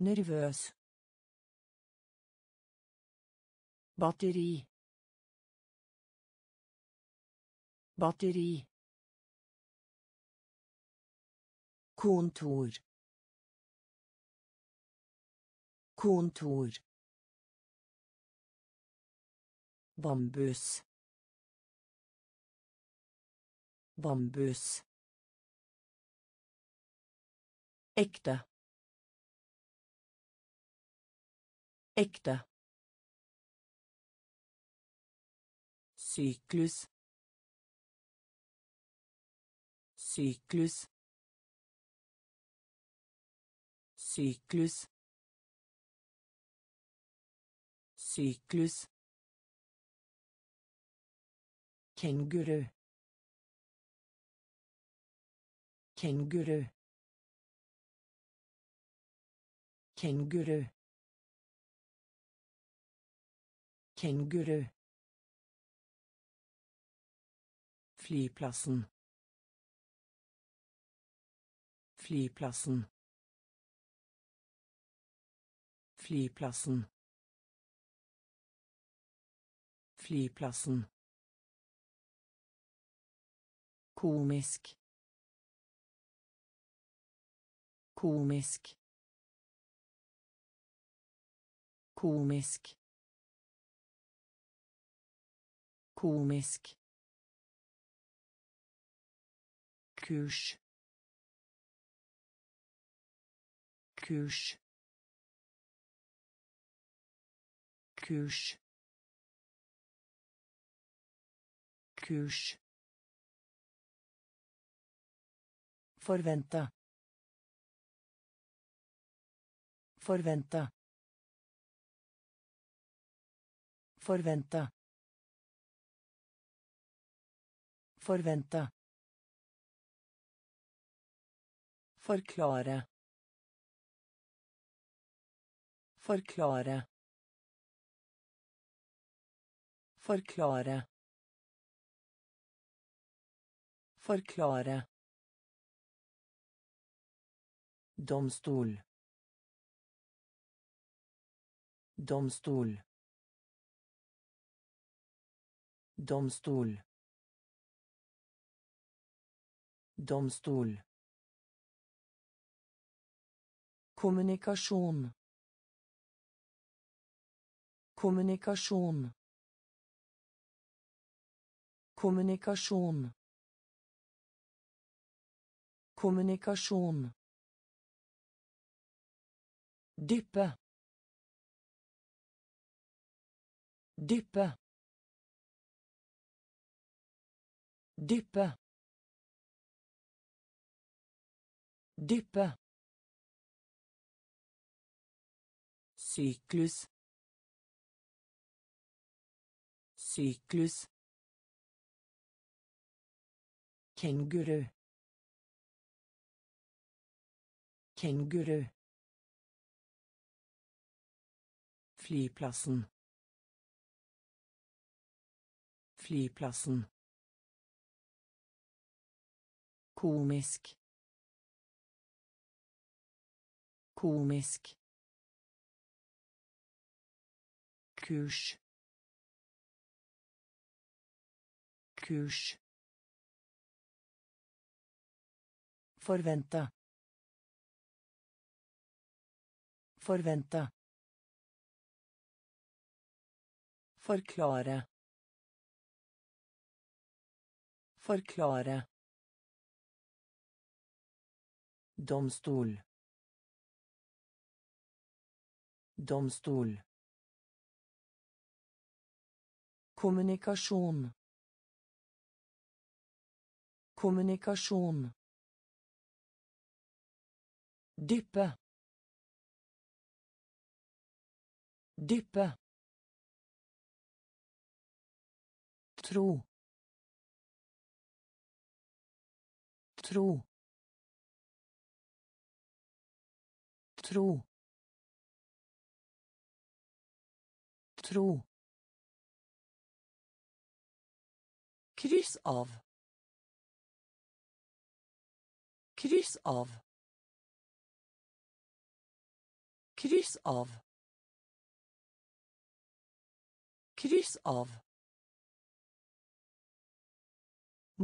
Nervøs. Batteri. Batteri. Kontor. Kontor. Bambus. Bambus. Ekte. Ekte. Syklus. Syklus. Syklus. Syklus. Kenguru. Kenguru. Kenguru. Kenguru. Flyplassen. Flyplassen. Flyplassen. Flyplassen. Komisk. Komisk. Komisk. Komisk. Kurs kurs kurs kurs Forvente. Forvente. Forvente. Forvente. Forklare. Forklare. Forklare. Forklare. Domstol. Domstol. Domstol. Domstol. Kommunikasjon. Kommunikasjon. Kommunikasjon. Kommunikasjon. Dyppe. Dyppe. Dyppe. Dyppe. Syklus. Syklus. Kenguru. Kenguru. Flyplassen. Flyplassen. Komisk. Komisk. Kurs. Kurs. Forvente. Forvente. Forklare. Forklare. Domstol. Domstol. Kommunikasjon. Kommunikasjon. Dyppe. Dyppe. Tro. Tro. Tro. Tro. Kryss av. Kryss av. Kryss av. Kryss av.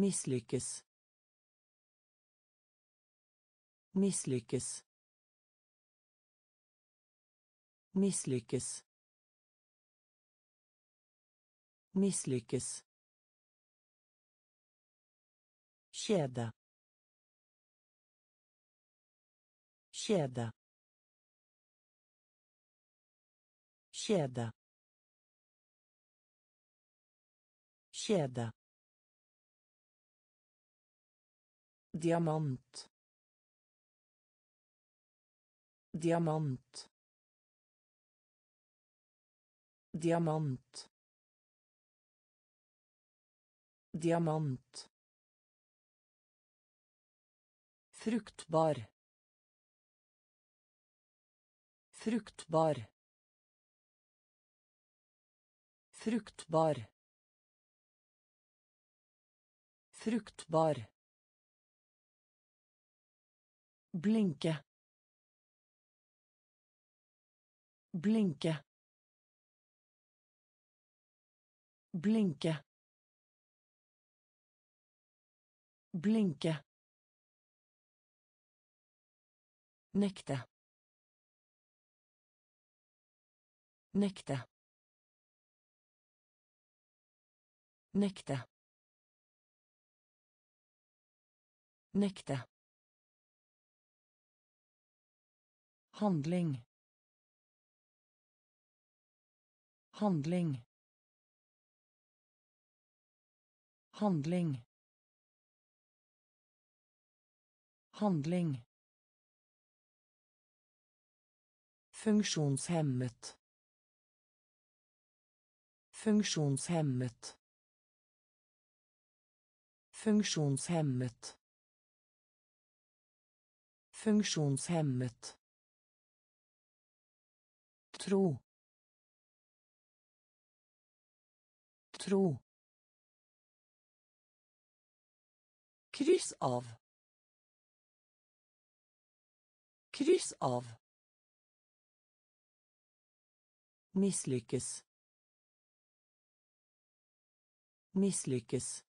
misslyckas misslyckas misslyckas misslyckas kedja kedja kedja kedja Diamant. Diamant. Diamant. Diamant. Fruktbar. Fruktbar. Fruktbar. Fruktbar. Blinke. Blinke. Blinke. Blinke. Nekte. Nekte. Nekte. Nekte. Handling. Handling. Handling. Handling. Funksjonshemmet. Funksjonshemmet. Funksjonshemmet. Funksjonshemmet. Tro. Tro. Kryss av. Kryss av. Misslyckes. Misslyckes.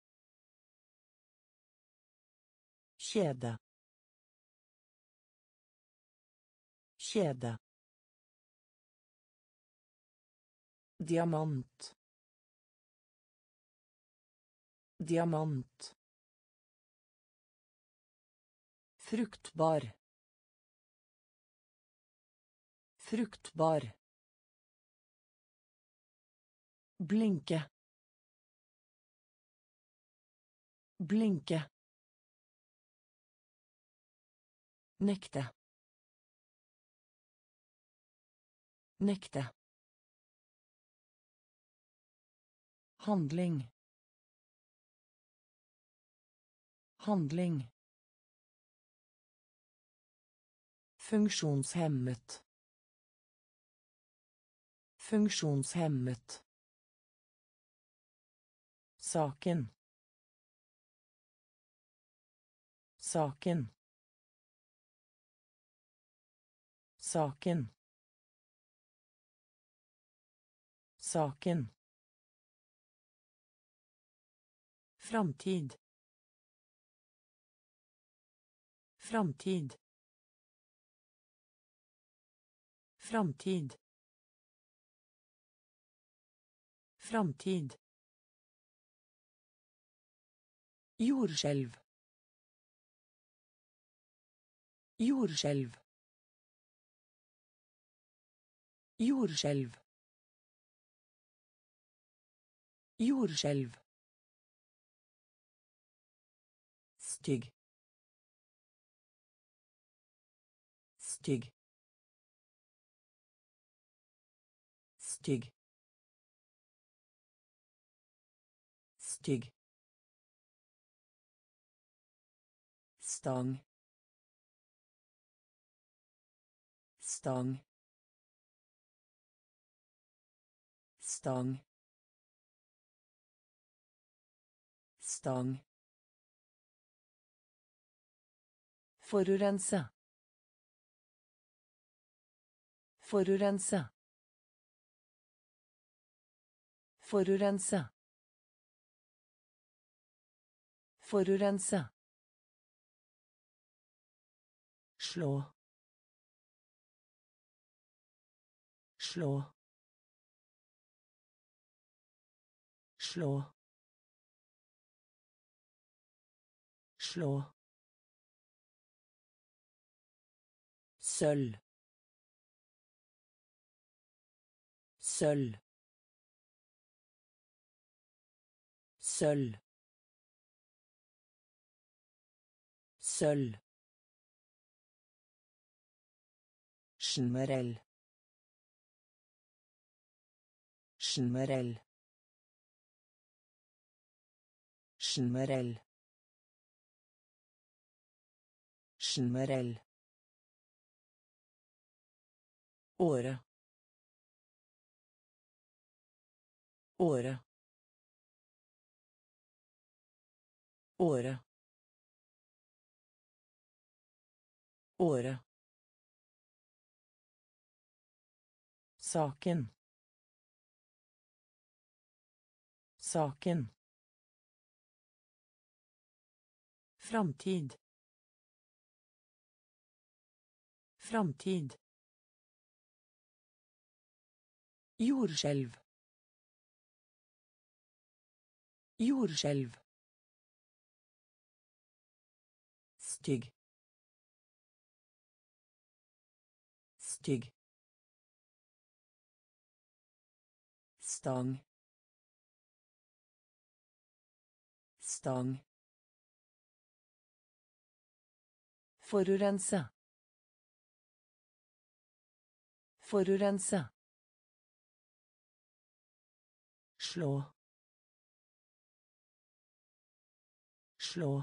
Kjede. Kjede. Diamant. Diamant. Fruktbar. Fruktbar. Blinke. Blinke. Nekte. Nekte. Handling. Handling. Funksjonshemmet. Funksjonshemmet. Saken. Saken. Saken. Saken. Framtid. Framtid. Framtid. Framtid. Jordskjelv. Jordskjelv. Jordskjelv. Jordskjelv. Stygg. Stygg. Stygg. Stygg. Stang. Stang. Stang. Stang. Forurense. Forurense. Forurense. Forurense. Slå. Slå. Slå. Slå. Seul. Seul. Seul. Seul. Generell. Generell. Generell. Generell. Åre. Åre. Åre. Åre. Saken. Saken. Framtid. Framtid. Jordskjelv. Jordskjelv. Stygg. Stygg. Stang. Stang. Forurense. Forurense. Slå. Slå.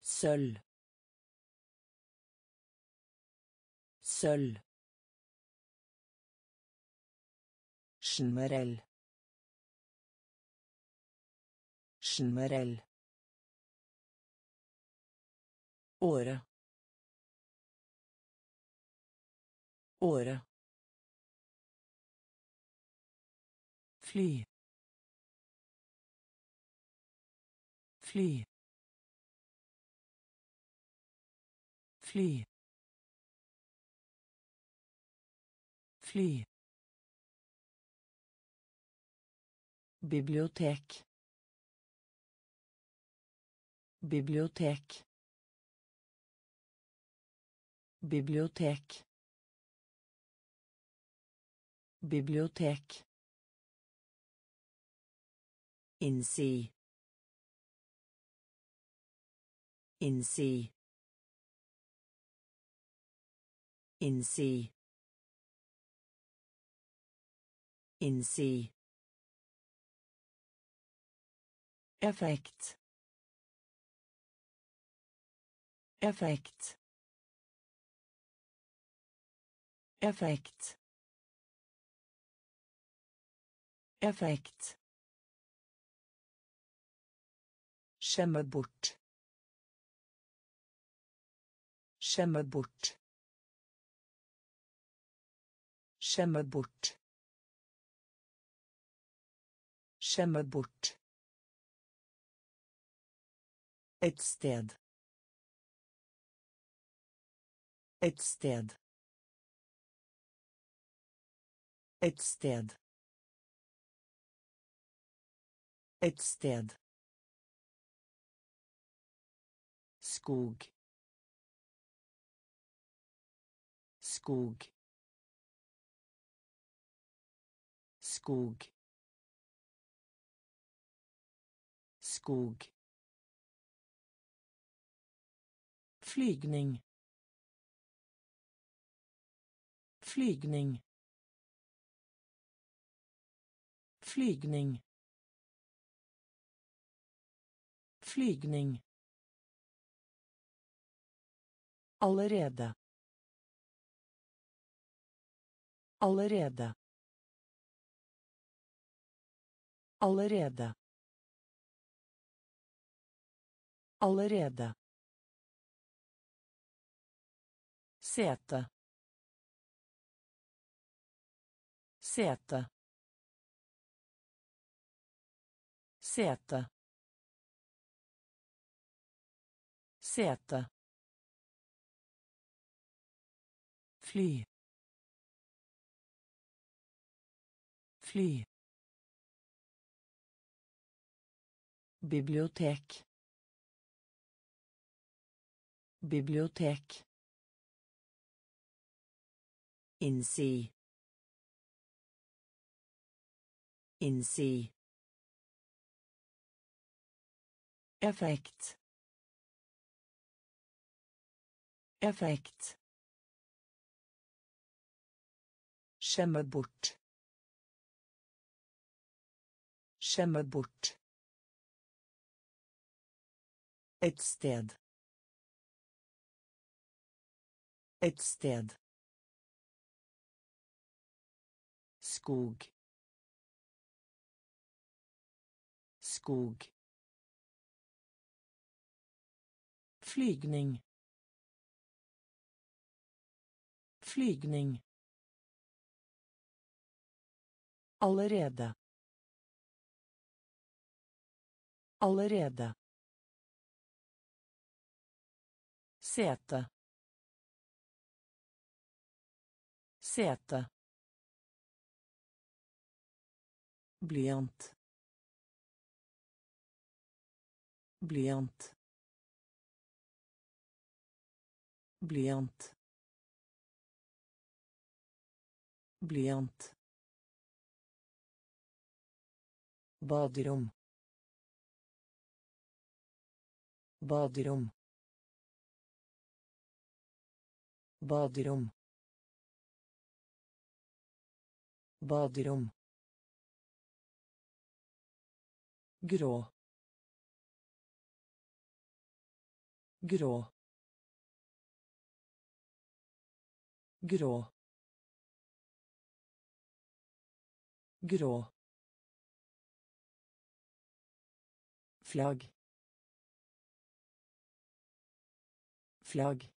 Sølv. Sølv. Generell. Generell. året Åre. Fly fly fly fly bibliotek bibliotek bibliotek bibliotek Innsi. Innsi. Innsi. Innsi. Effekt. Effekt. Effekt. Effekt. Skjemme bort. Skjemme bort. Skjemme bort. Skjemme bort. Et sted. Et sted. Et sted. Et sted. Skog. Skog. Skog. Skog. Flygning. Flygning. Flygning. Flygning Allerede. Allerede. Allerede. Allerede. Sete. Sete. Sete. Sete. Fly. Fly. Bibliotek. Bibliotek. Innsi. Innsi. Effekt. Effekt Skjemme bort. Skjemme bort. Et sted. Et sted. Skog. Skog. Flygning. Flygning. Allerede. Allerede. Sete. Sete. blyant blyant blyant blyant baderom. Baderom. Baderom. Baderom. Grå. Grå. Grå. Grå flagg. Flagg.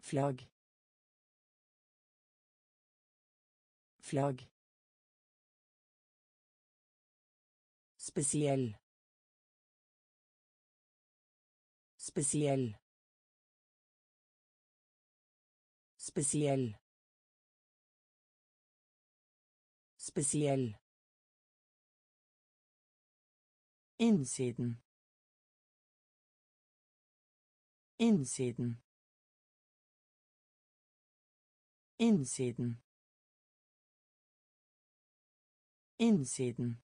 Flagg. Flagg. Spesiell. Spesiell. Spesiell. Spesiell Innsiden. Innsiden. Innsiden. Innsiden.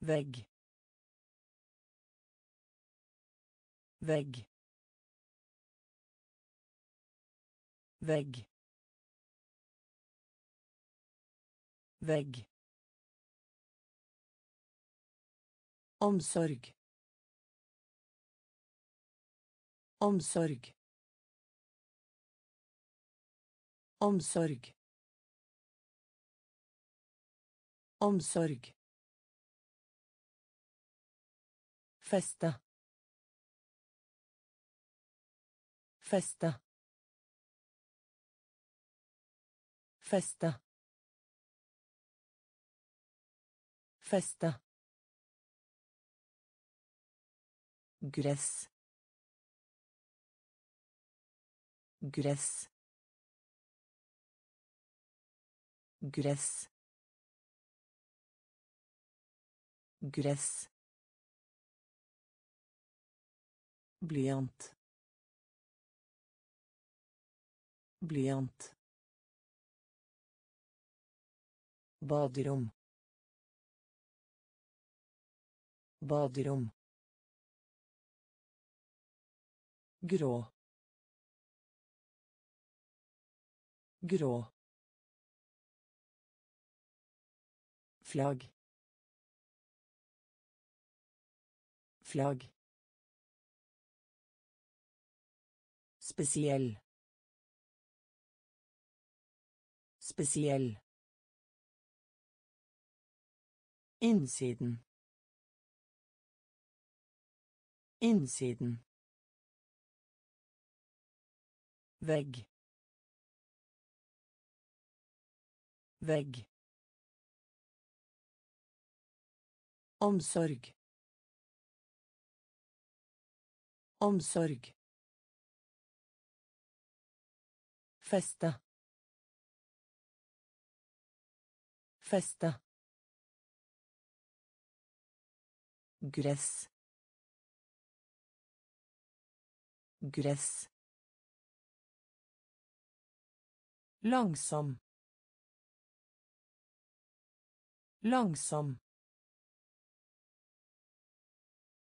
Vegg. Vegg. Vegg. Vegg. Omsorg. Omsorg. Omsorg. Omsorg. Feste. Feste. Feste. Feste. Gress. Gress. Gress. Gress. Blyant. Blyant. Baderom. Baderom grå. Grå. Flagg. Flagg. Spesiell. Spesiell. Innsiden. Innsiden. Vegg. Vegg. Omsorg. Omsorg. Feste. Feste. Gress. Gress. Langsom. Langsom.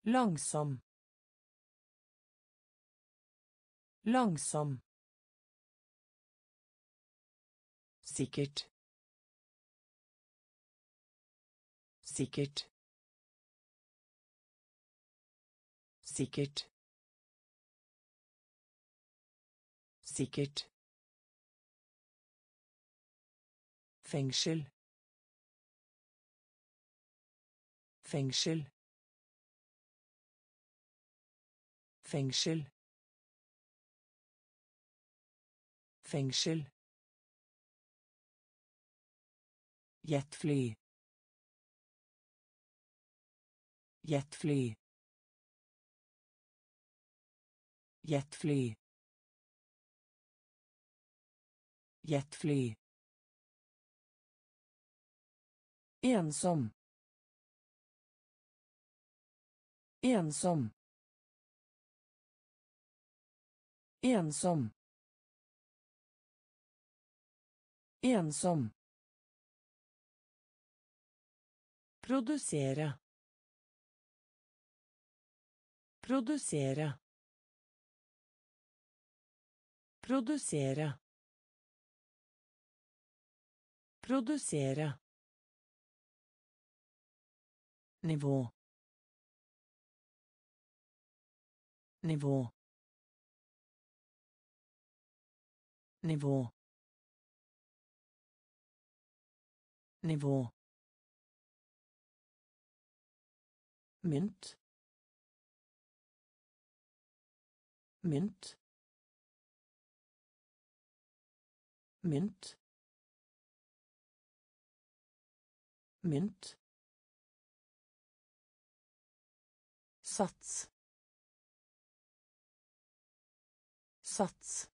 Langsom. Langsom. Sikkert. Sikkert. Sikkert. Sikkert. Fengsel. Fengsel. Fengsel. Fengsel. Jetfly. Jetfly. Jetfly. Jetfly. Ensom. Ensom. Ensom. Ensom. Produsere. Produsere. Produsere. Produsere. Nivå. Nivå. Nivå. Nivå. mynt mynt mynt mynt sats sats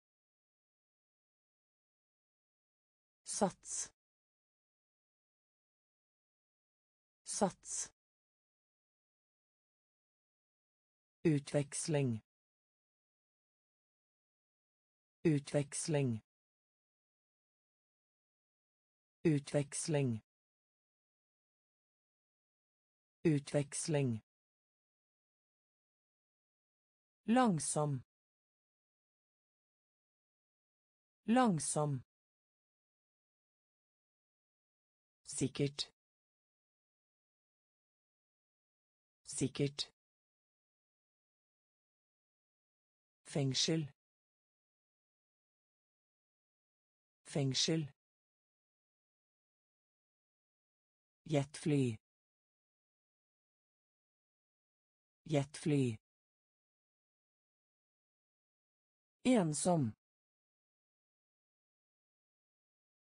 sats sats Utveksling. Utveksling. Utveksling. Utveksling. Langsom. Langsom. Sikkert. Sikkert. fengsel fengsel jetfly jetfly ensom.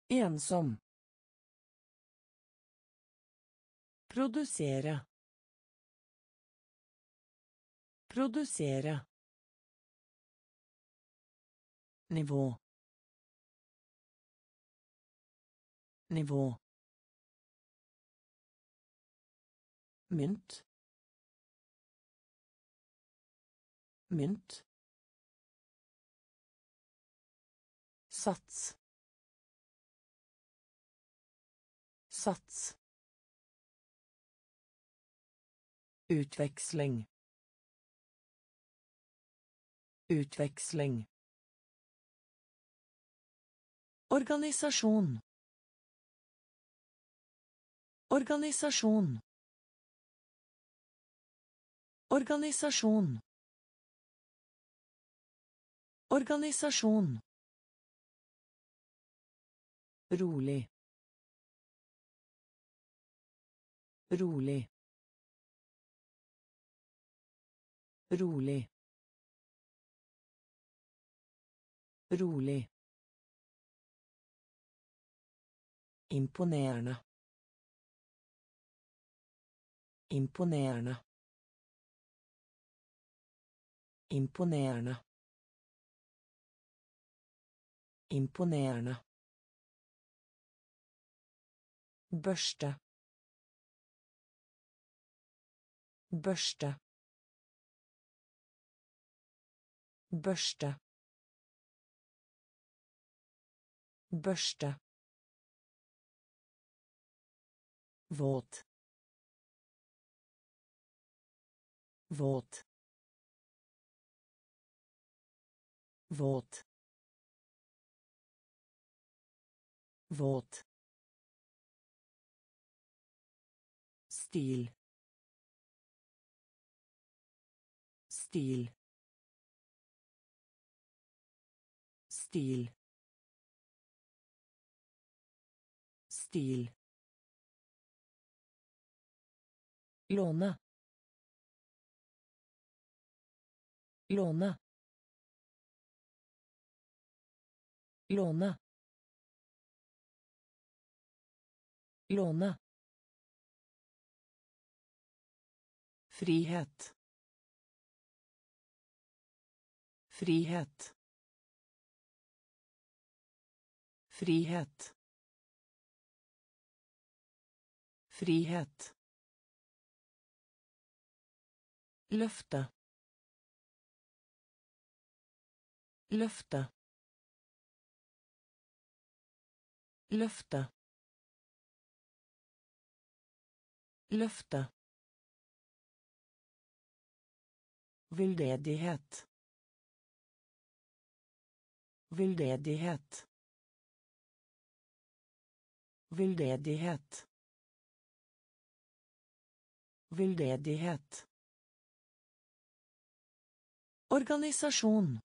Ensom. Produsere produsere nivå. Nivå. Mynt. Mynt sats sats utveksling utveksling Organisasjon. Organisasjon. Organisasjon. Organisasjon. Rolig. Rolig. Rolig. Rolig. Imponerende. Imponerende. Imponerende. Imponerende. Børste. Børste. Børste. Børste. våt våt våt våt stil. Stil. Stil. Stil. Låne. Låne. Låne. Låne frihet frihet Frihet. Frihet. Løfte. Løfte. Løfte. Løfte. Veldedighet. Veldedighet. Veldedighet. Veldedighet. Organisasjon.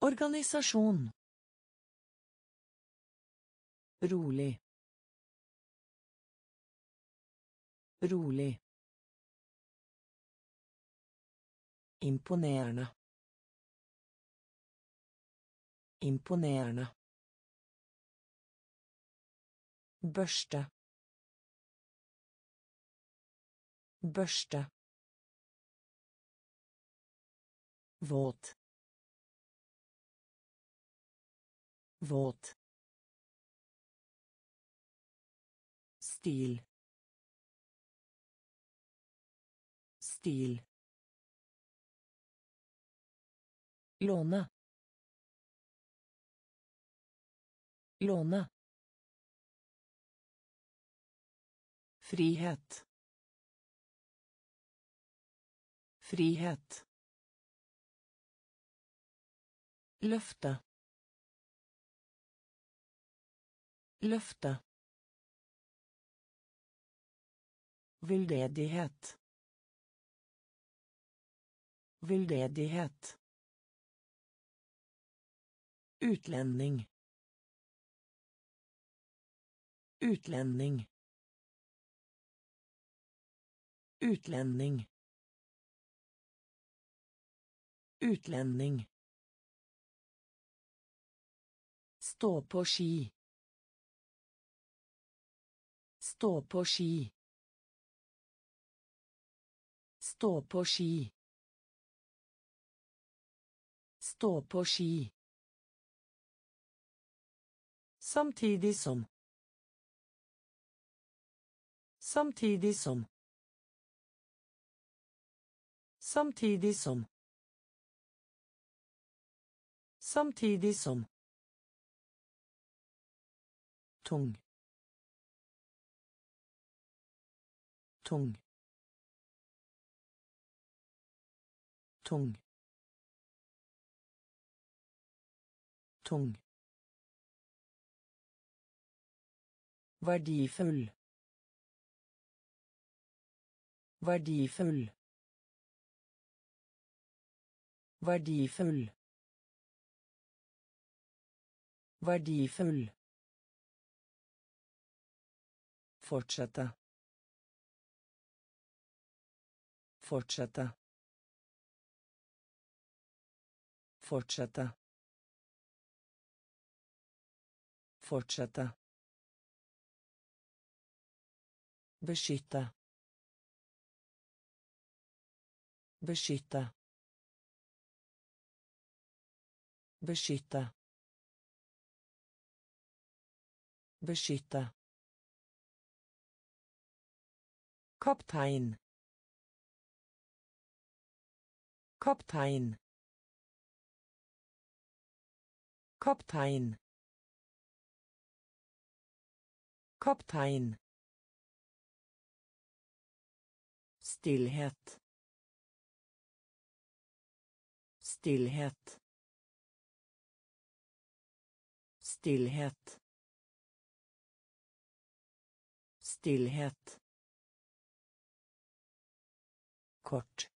Organisasjon. Rolig. Rolig. Imponerende. Imponerende. Børste. Børste. Våt. Våt. Stil. Stil. Låne. Låne. Frihet. Frihet. Løfte. Løfte. Veldedighet. Veldedighet. Utlending. Utlending. Utlending. Utlending. Stå på ski. Stå på ski. Stå på ski. Stå på ski. Samtidig som. Samtidig som. Samtidig som. Samtidig som. Tung. Tung. Tung. Tung. Verdifull. Verdifull. Verdifull. Verdifull. Fortsette. Fortsette. Fortsette. Fortsette. Beskytte. Beskytte. Beskytte. Beskytte. Kaptein. Kaptein. Kaptein. Kaptein. Stillhet. Stillhet. Stillhet. Stillhet. kort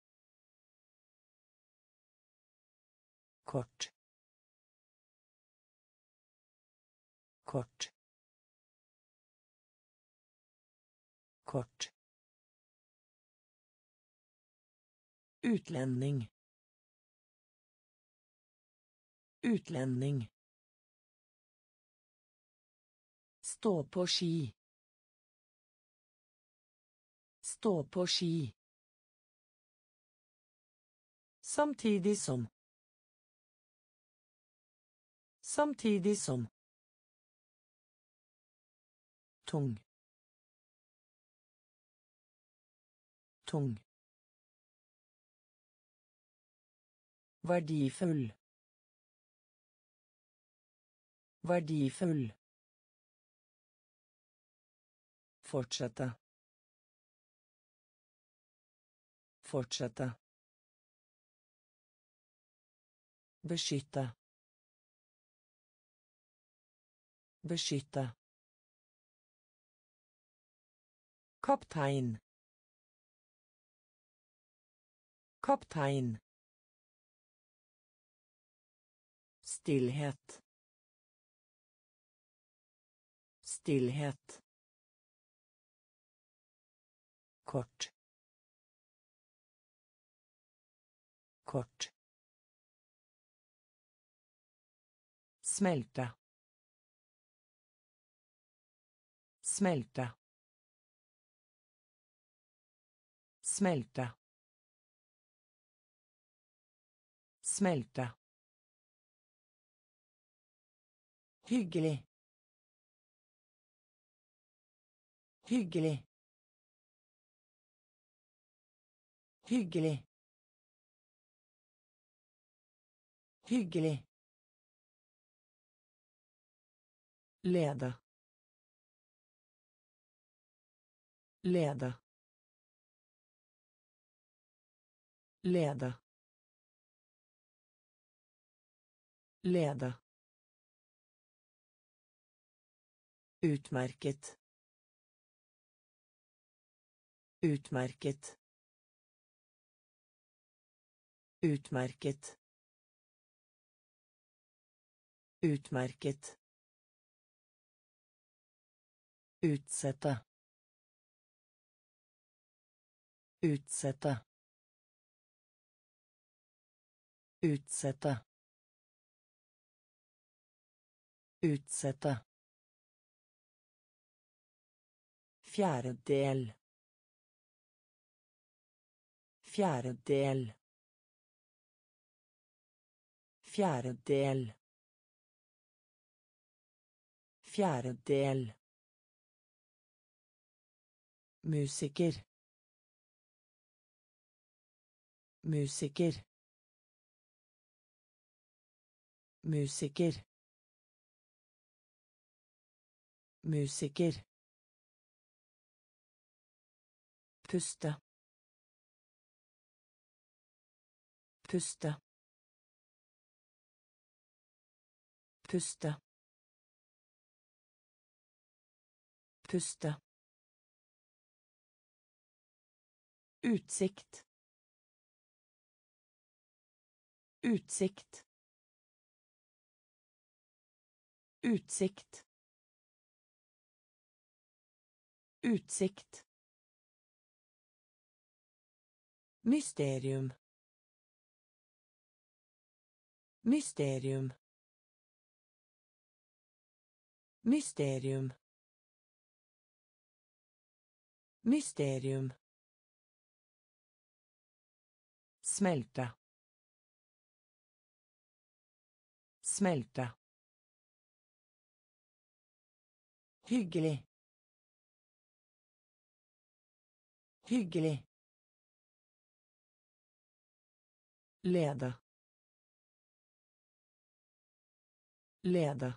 kort kort kort Utlending. Utlending. Stå på ski. Stå på ski. Samtidig som. Samtidig som. Tung. Tung. Verdifull. Verdifull. Fortsette. Fortsette. Beskytte. Beskytte. Kaptein. Kaptein. Stillhet. Stillhet. Kort. Kort. Smelte. Smelte. Smelte. Smelte. Hyggelig. Hyggelig. Hyggelig. Hyggelig. Lede. Lede. Lede. Lede. Utmerket. Utmerket. Utmerket. Utmerket. Utsette. Utsette. Utsette. Utsette. Musiker. Musiker. Puste. Puste. Puste. Puste. Utsikt. Utsikt. Utsikt. Utsikt. Mysterium. Mysterium. Mysterium. Mysterium. Smelte. Smelte. Hyggelig. Hyggelig. Lede. Lede.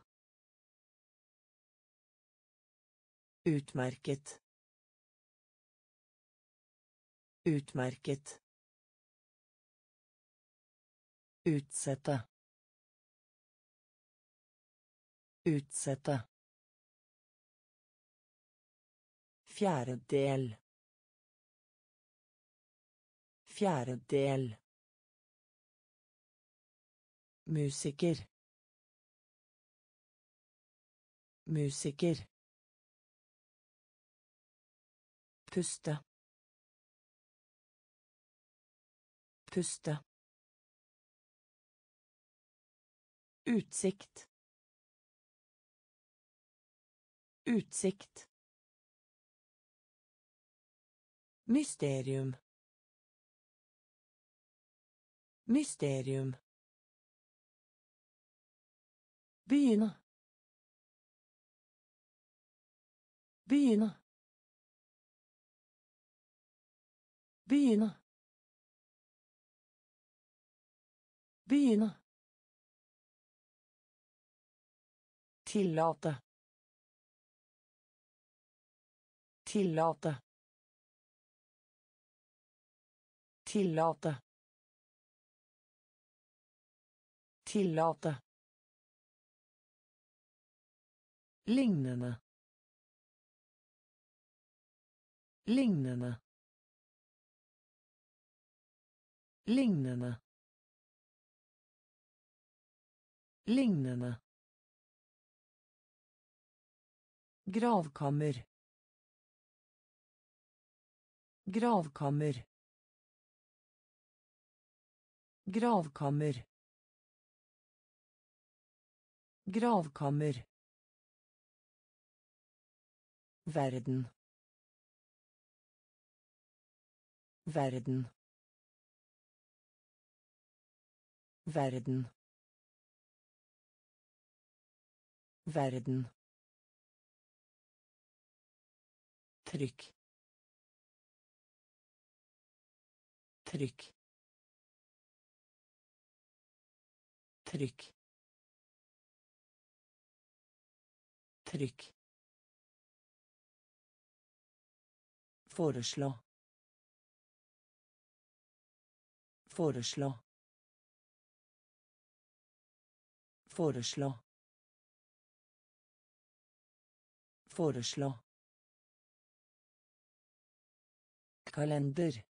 Utmerket. Utmerket. Utsette. Utsette. Fjerdedel. Fjerdedel. Musiker. Musiker. Puste. Puste. Utsikt. Utsikt. Mysterium. Mysterium. Begynne. Begynne. Begynne. Begynne. Tillate. Tillate. Tillate. Tillate. Lignende. Lignende. Lignende. Lignende. Gravkammer. Gravkammer. Gravkammer. Gravkammer. Verden. Verden. Verden. Verden. Trykk. Trykk. Trykk. Trykk. Foreslå. Foreslå. Foreslå. Foreslå. kalender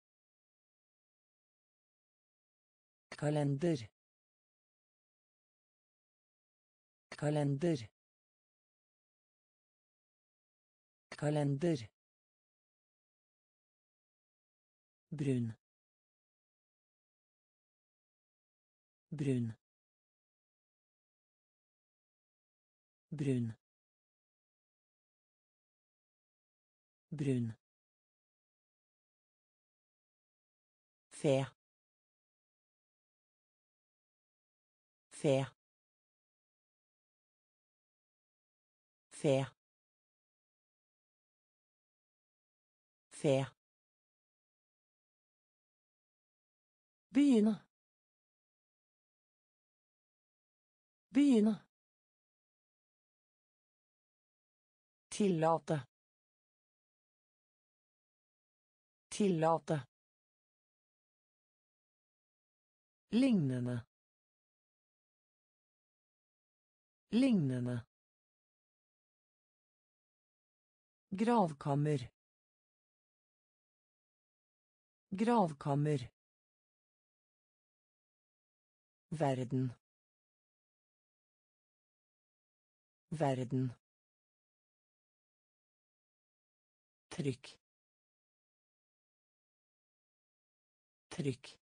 kalender kalender kalender brun brun brun brun Fe. Fe. Fe. Fe. Begynne. Begynne. Tillate. Tillate. Lignende. Lignende. Gravkammer. Gravkammer. Verden. Verden. Trykk. Trykk.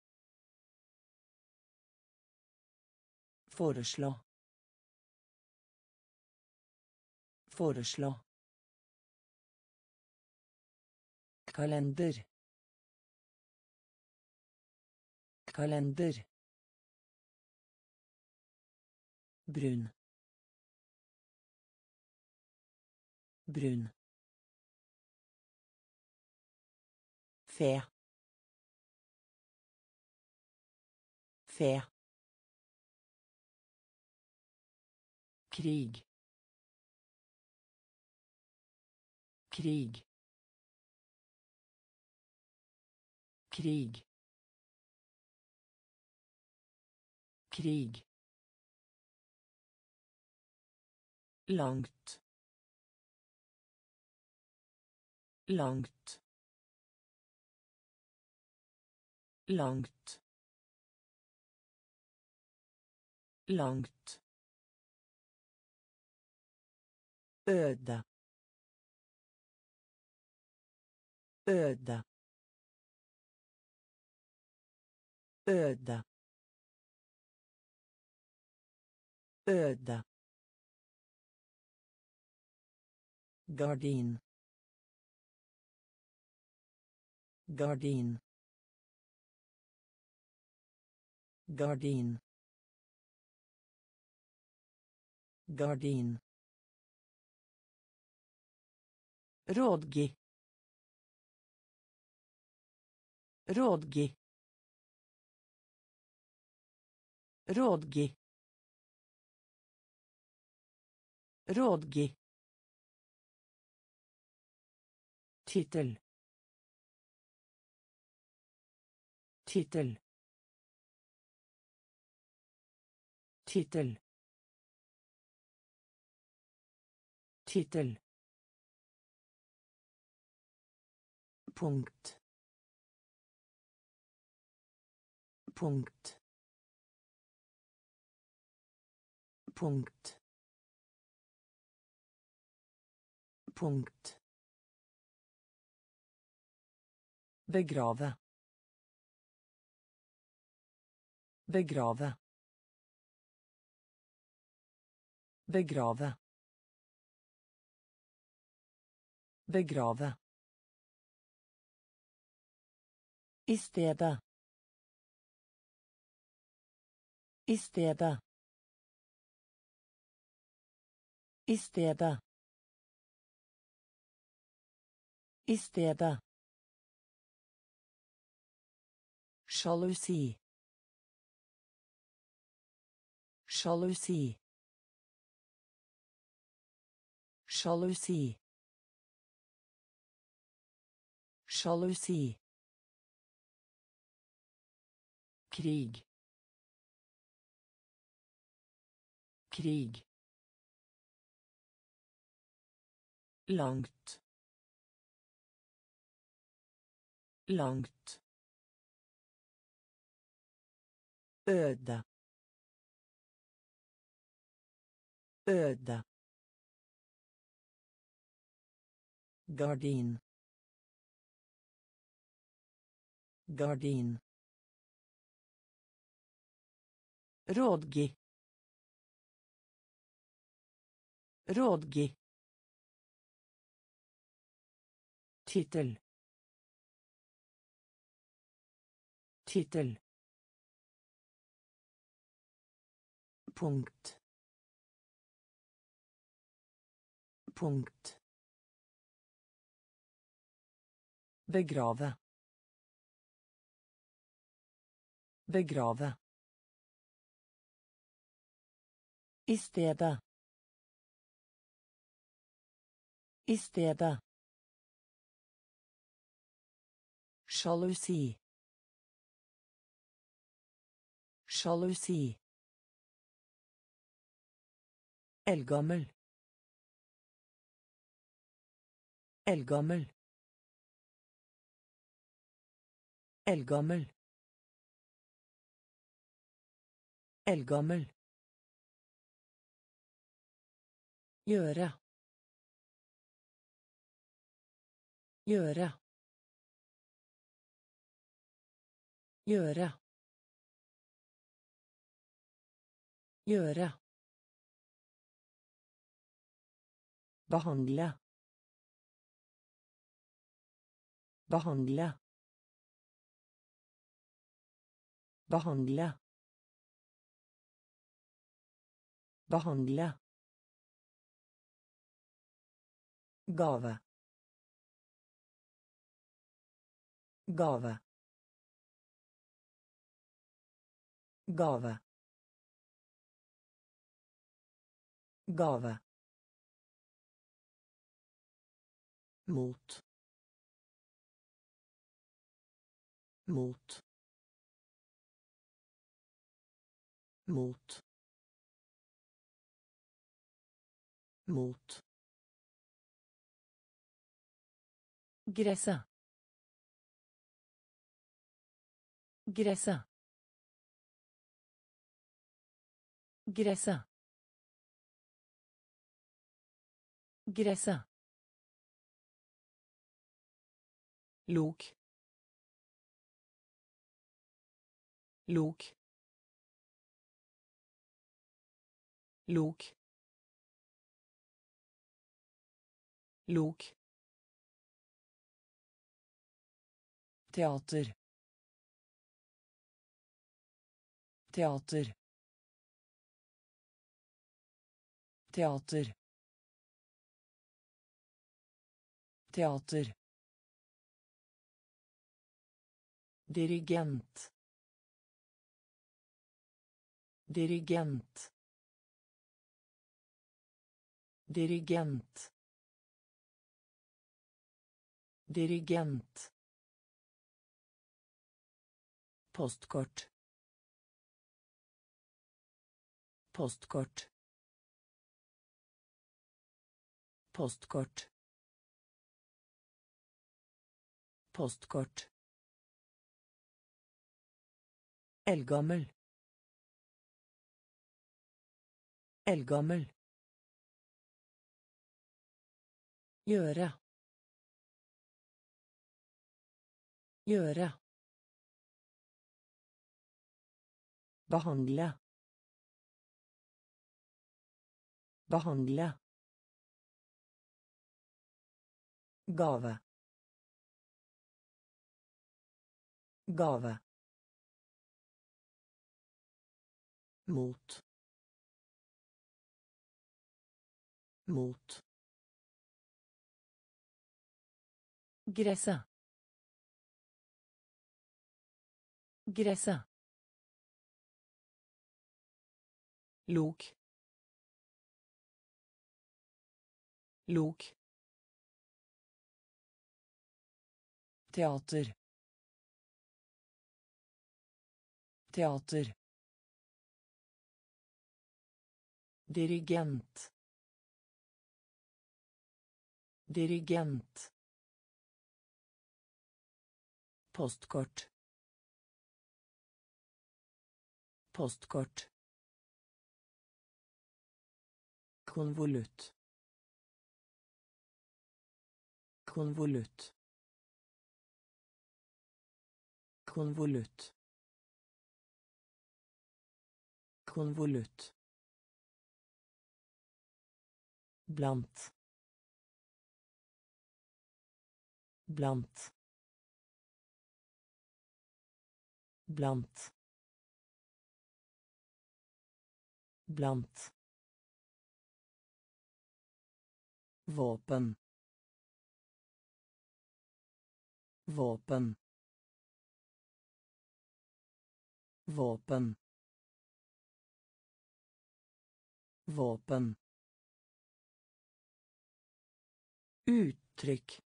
Foreslå. Foreslå. Kalender. Kalender. Brun. Brun. Fe. Fe. krig krig krig krig langt langt langt langt Øde. Øde. Øde. Øde. Gardin. Gardin. Gardin. Gardin. Rådgi. Rådgi. Rådgi. Rådgi. Tittel. Tittel. Tittel. Tittel. Punkt. Punkt. Punkt. Punkt. Begrave. Begrave. Begrave. Begrave. I stedet. I stedet. I stedet. I stedet. Sjalusi. Sjalusi. Sjalusi. Sjalusi. krig krig langt langt øde øde gardin gardin Rådgi. Rådgi. Tittel. Tittel. Punkt. Punkt. Begrave. Begrave. I stedet. I stedet. Sjalusi. Sjalusi. Eldgammel. Eldgammel. Eldgammel. Eldgammel. Gjøre. Gjøre. Gjøre. Gjøre. Behandle. Behandle. Behandle. Behandle. Gave. Gave. Gave. Gave. Mot mot mot mot Gresset. Gresset. Gresset. Gresset. Lok. Lok. Lok. Lok. Teater. Teater. Teater. Teater. Dirigent. Dirigent. Dirigent. Dirigent. Postkort. Postkort. Postkort. Postkort. Eldgammel. Eldgammel. Gjøre. Gjøre. Behandle. Behandle. Gave. Gave. Mot. Mot. Gresset. Gresset. Lok. Lok. Teater. Teater Dirigent. Dirigent. Postkort. Postkort. Konvolutt. Konvolutt. Konvolutt. Konvolutt. Blant. Blant. Blant. Blant. Våpen. Våpen. Våpen. Våpen Uttrykk.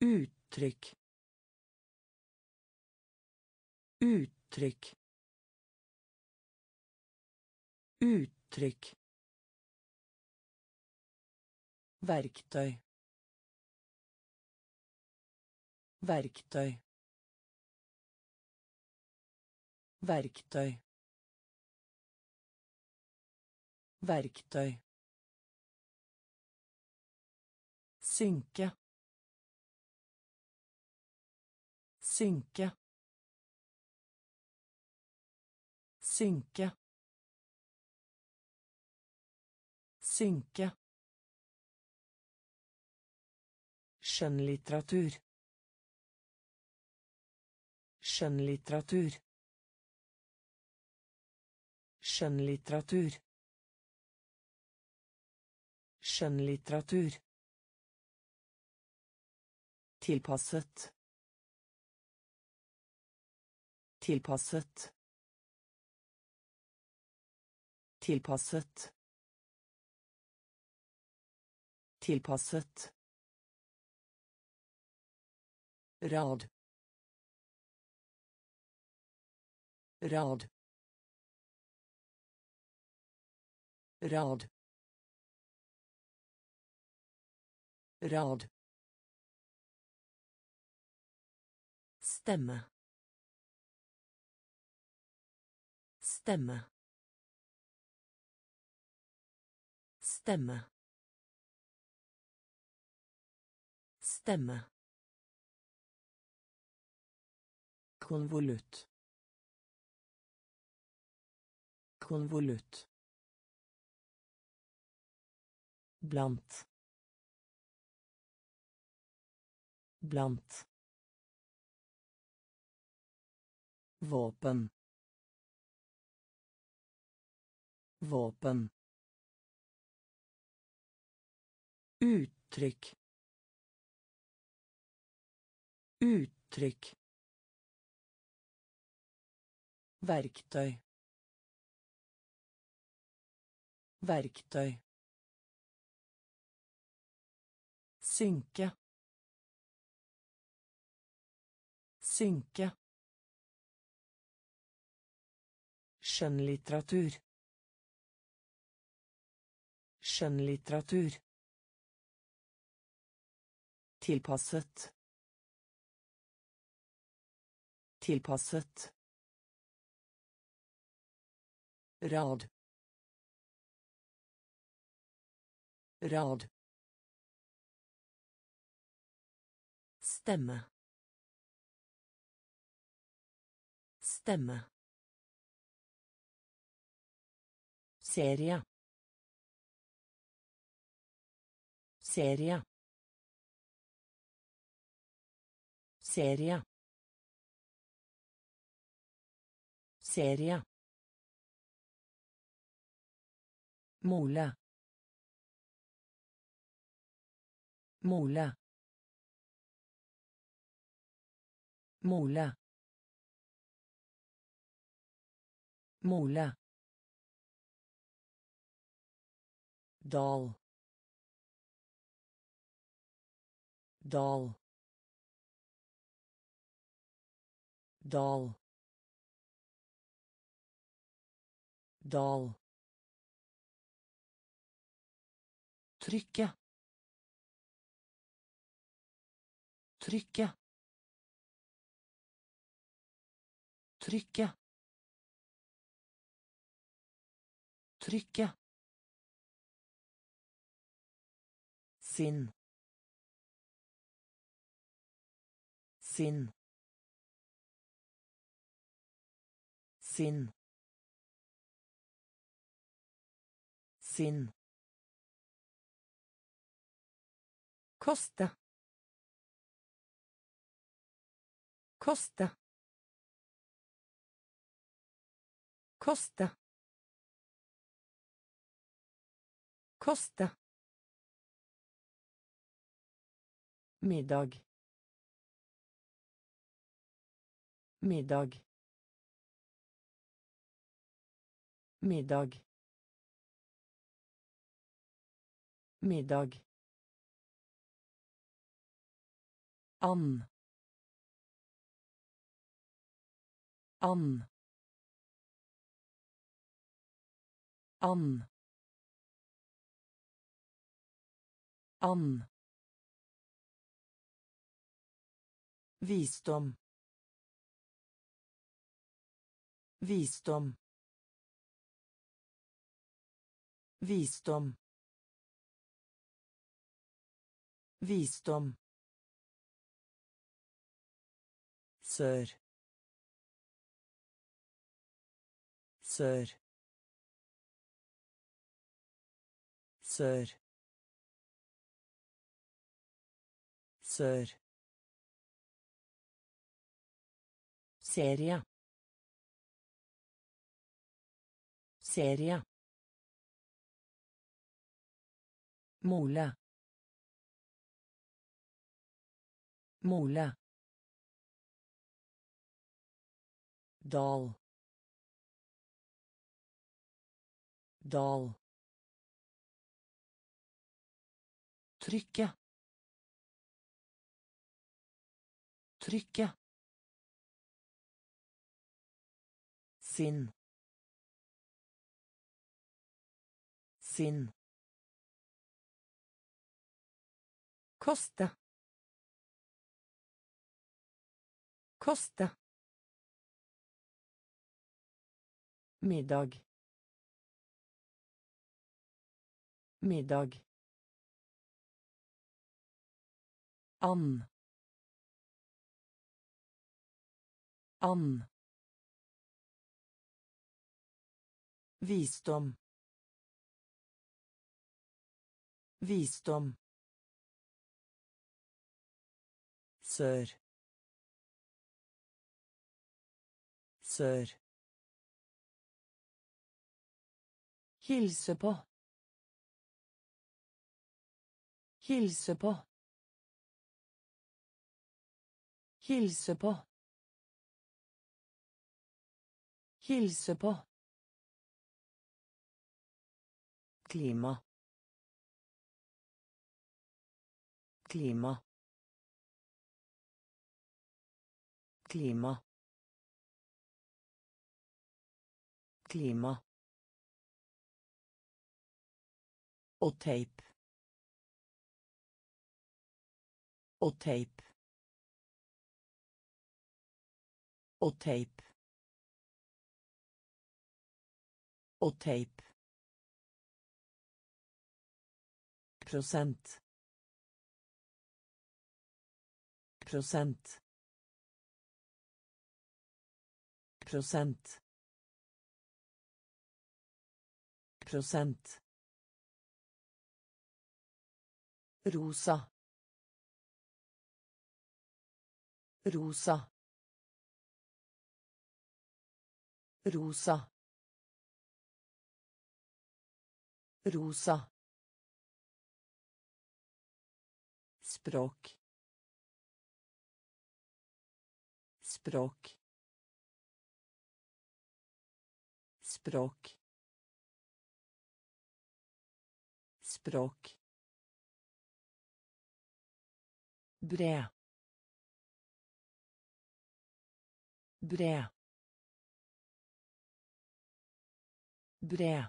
Uttrykk. Uttrykk. Uttrykk. Verktøy. Verktøy. Verktøy. Verktøy. Synke synke synke synke Skjønnlitteratur. Skjønnlitteratur. Skjønnlitteratur. Skjønnlitteratur. Tilpasset. Tilpasset. Tilpasset. Tilpasset. Rad. Rad. Rad. Rad. Stemme. Stemme. Stemme. Stemme. Konvolutt. Konvolutt. Blant. Blant. Våpen. Våpen. Uttrykk. Uttrykk. Verktøy. Verktøy. Synke. Synke. Skjønnlitteratur. Skjønnlitteratur. Tilpasset. Tilpasset. Rad. Rad. Stemme. Stemme. Seria. Seria. Seria. Seria. Mula. Mula. Mula. Mula. Dal. Dal. Dal. Dal. Trykke Sinn. Sinn. Sinn. Sinn. Koste. Koste. Koste. Koste. Middag. Middag. Middag. Middag. And. And. And. And. Visdom. Visdom. Visdom. Visdom. Sør. Sør. Sør. Sør. Serie. Serie. Mole. Mole. Dal. Dal. Trykke. Trykke. Sinn. Sinn. Koste. Koste. Middag. Middag. Ann. And. Visdom. Visdom. Sør. Sør. Hilse på. Hilse på. Hilse på. Hilse på. Klima. Klima. Klima. Klima. Og teip. Og teip. Og teip. Og teip. Prosent. Prosent. Prosent. Prosent. Rosa. Rosa. Rosa. Rosa. Språk. Språk. Språk. Språk. Bred. Bred. Bred.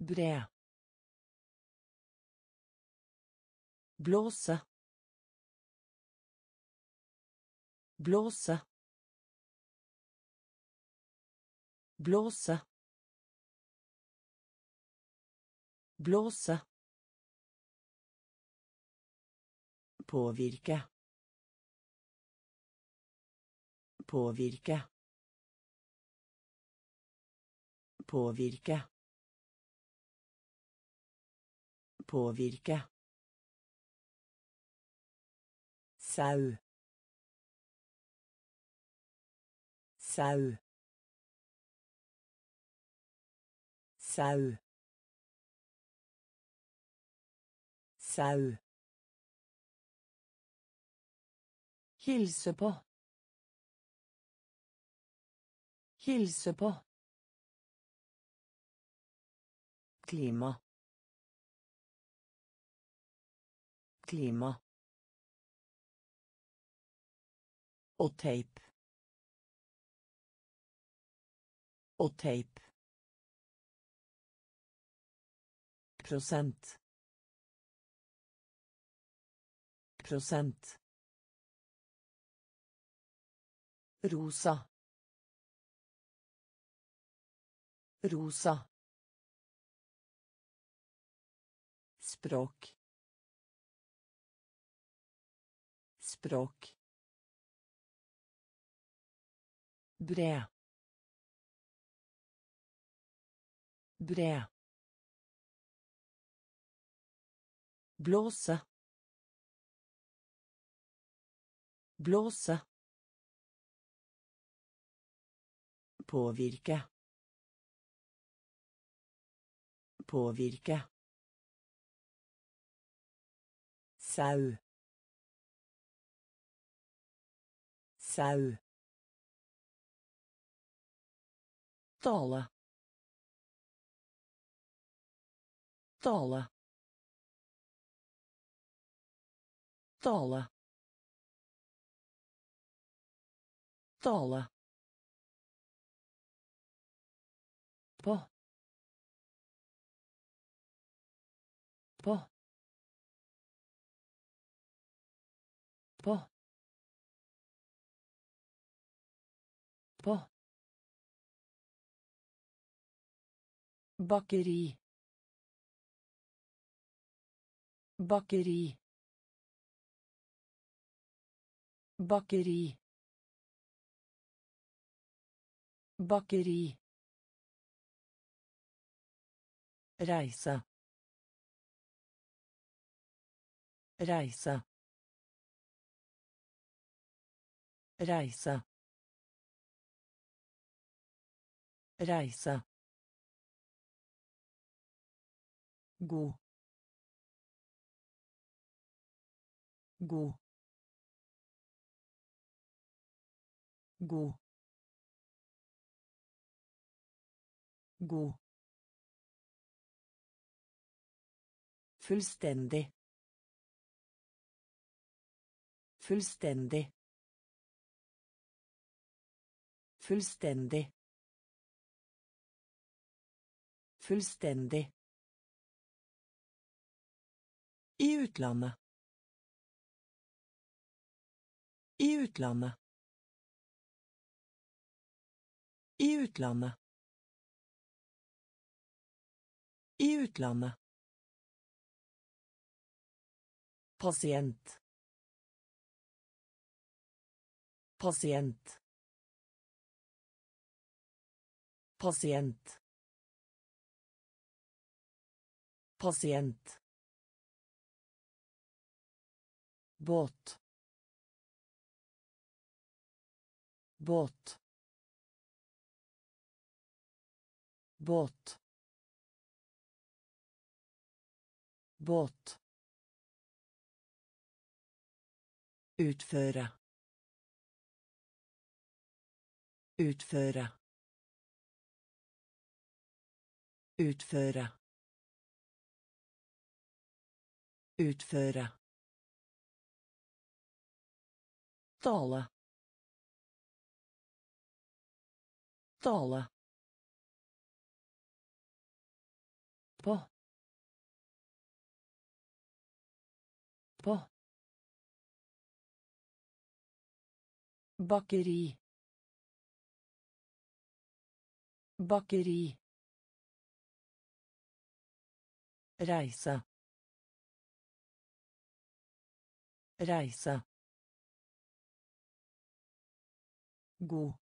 Bred. Blåse. Blåse. Blåse. Blåse. Påvirke. Påvirke. Påvirke. Påvirke. Sau. Sau. Sau. Sau. Hilse på. Hilse på. Klima. Klima. Og teip. Og teip. Prosent. Prosent. Rosa. Rosa. Språk. Språk. Bred. Bred. Blåse. Blåse. Påvirke. Påvirke. Sau. Sau. Tola. Tola. Tola. Tola. Bakeri bakeri bakeri bakeri Reise. Reise. Reise. Reise. God. God. God. God. Fullstendig. Fullstendig. Fullstendig. Fullstendig. I utlandet. I utlandet. I utlandet. I utlandet. Pasient. Pasient. Pasient. Pasient. Båt. Båt. Båt. Båt. Utføre. Utføre. Utføre. Utføre Tale. Tale. På. På. Bakeri. Bakeri. Reise. Reise. God.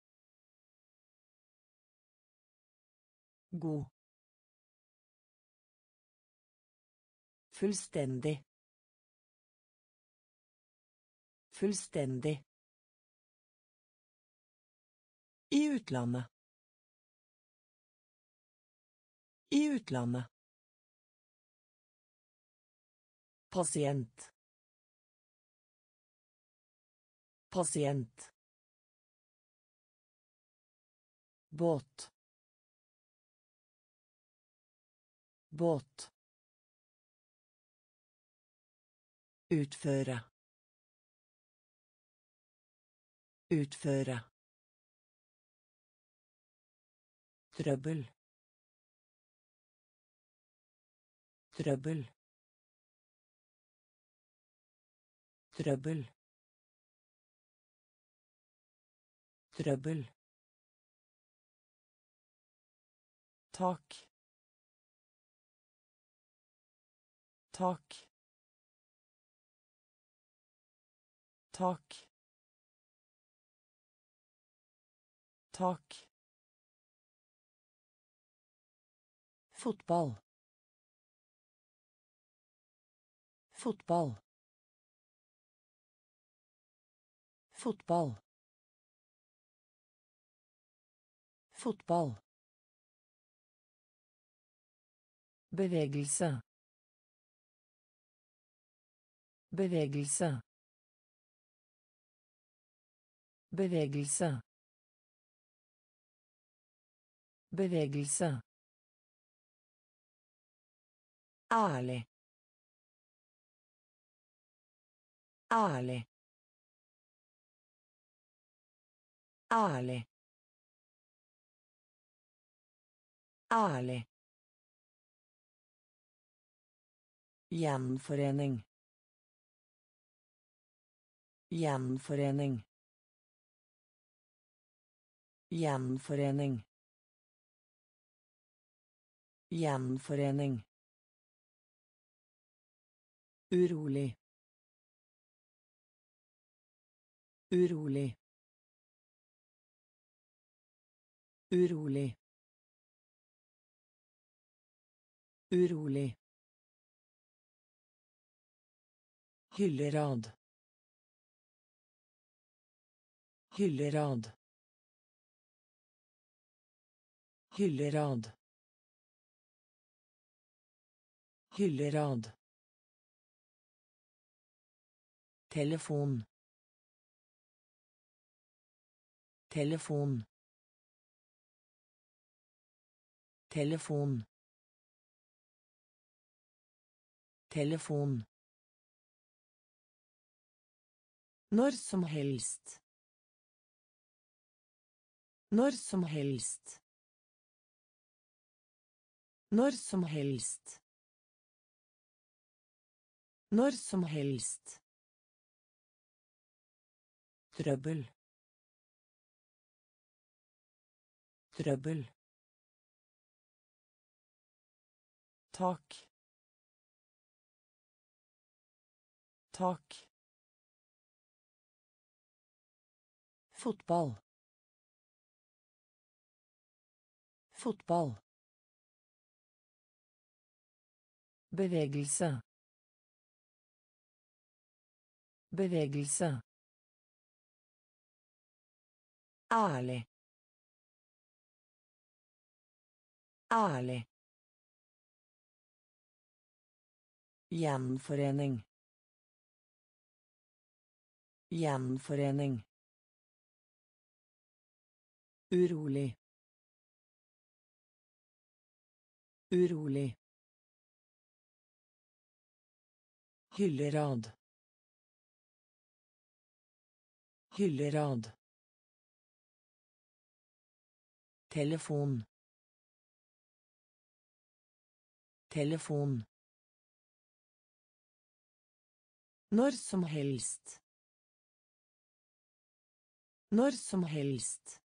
God. Fullstendig. Fullstendig. I utlandet. I utlandet. Pasient. Pasient. Båt. Båt. Utføre. Utføre. Trøbbel. Trøbbel. Trøbbel. Trøbbel tak. Tak. Tak. Tak. Fotball. Fotball. Fotball. Fotball Bevegelse. Bevegelse. Bevegelse. Bevegelse. Ale. Ale. Ale. Ale. Gjenforening. Gjenforening. Gjenforening. Gjenforening. Urolig. Urolig. Urolig. Urolig. Hyllerad. Hyllerad. Hyllerad. Hyllerad. Telefon. Telefon. Telefon. Telefon. Når som helst. Når som helst. Når som helst. Når som helst. Trøbbel. Trøbbel. Tak. Tak. Fotball. Fotball. Bevegelse. Bevegelse. Ærlig. Ærlig. Gjenforening. Gjenforening. Urolig. Urolig. Hyllerad. Hyllerad. Telefon. Telefon. Når som helst. Når som helst.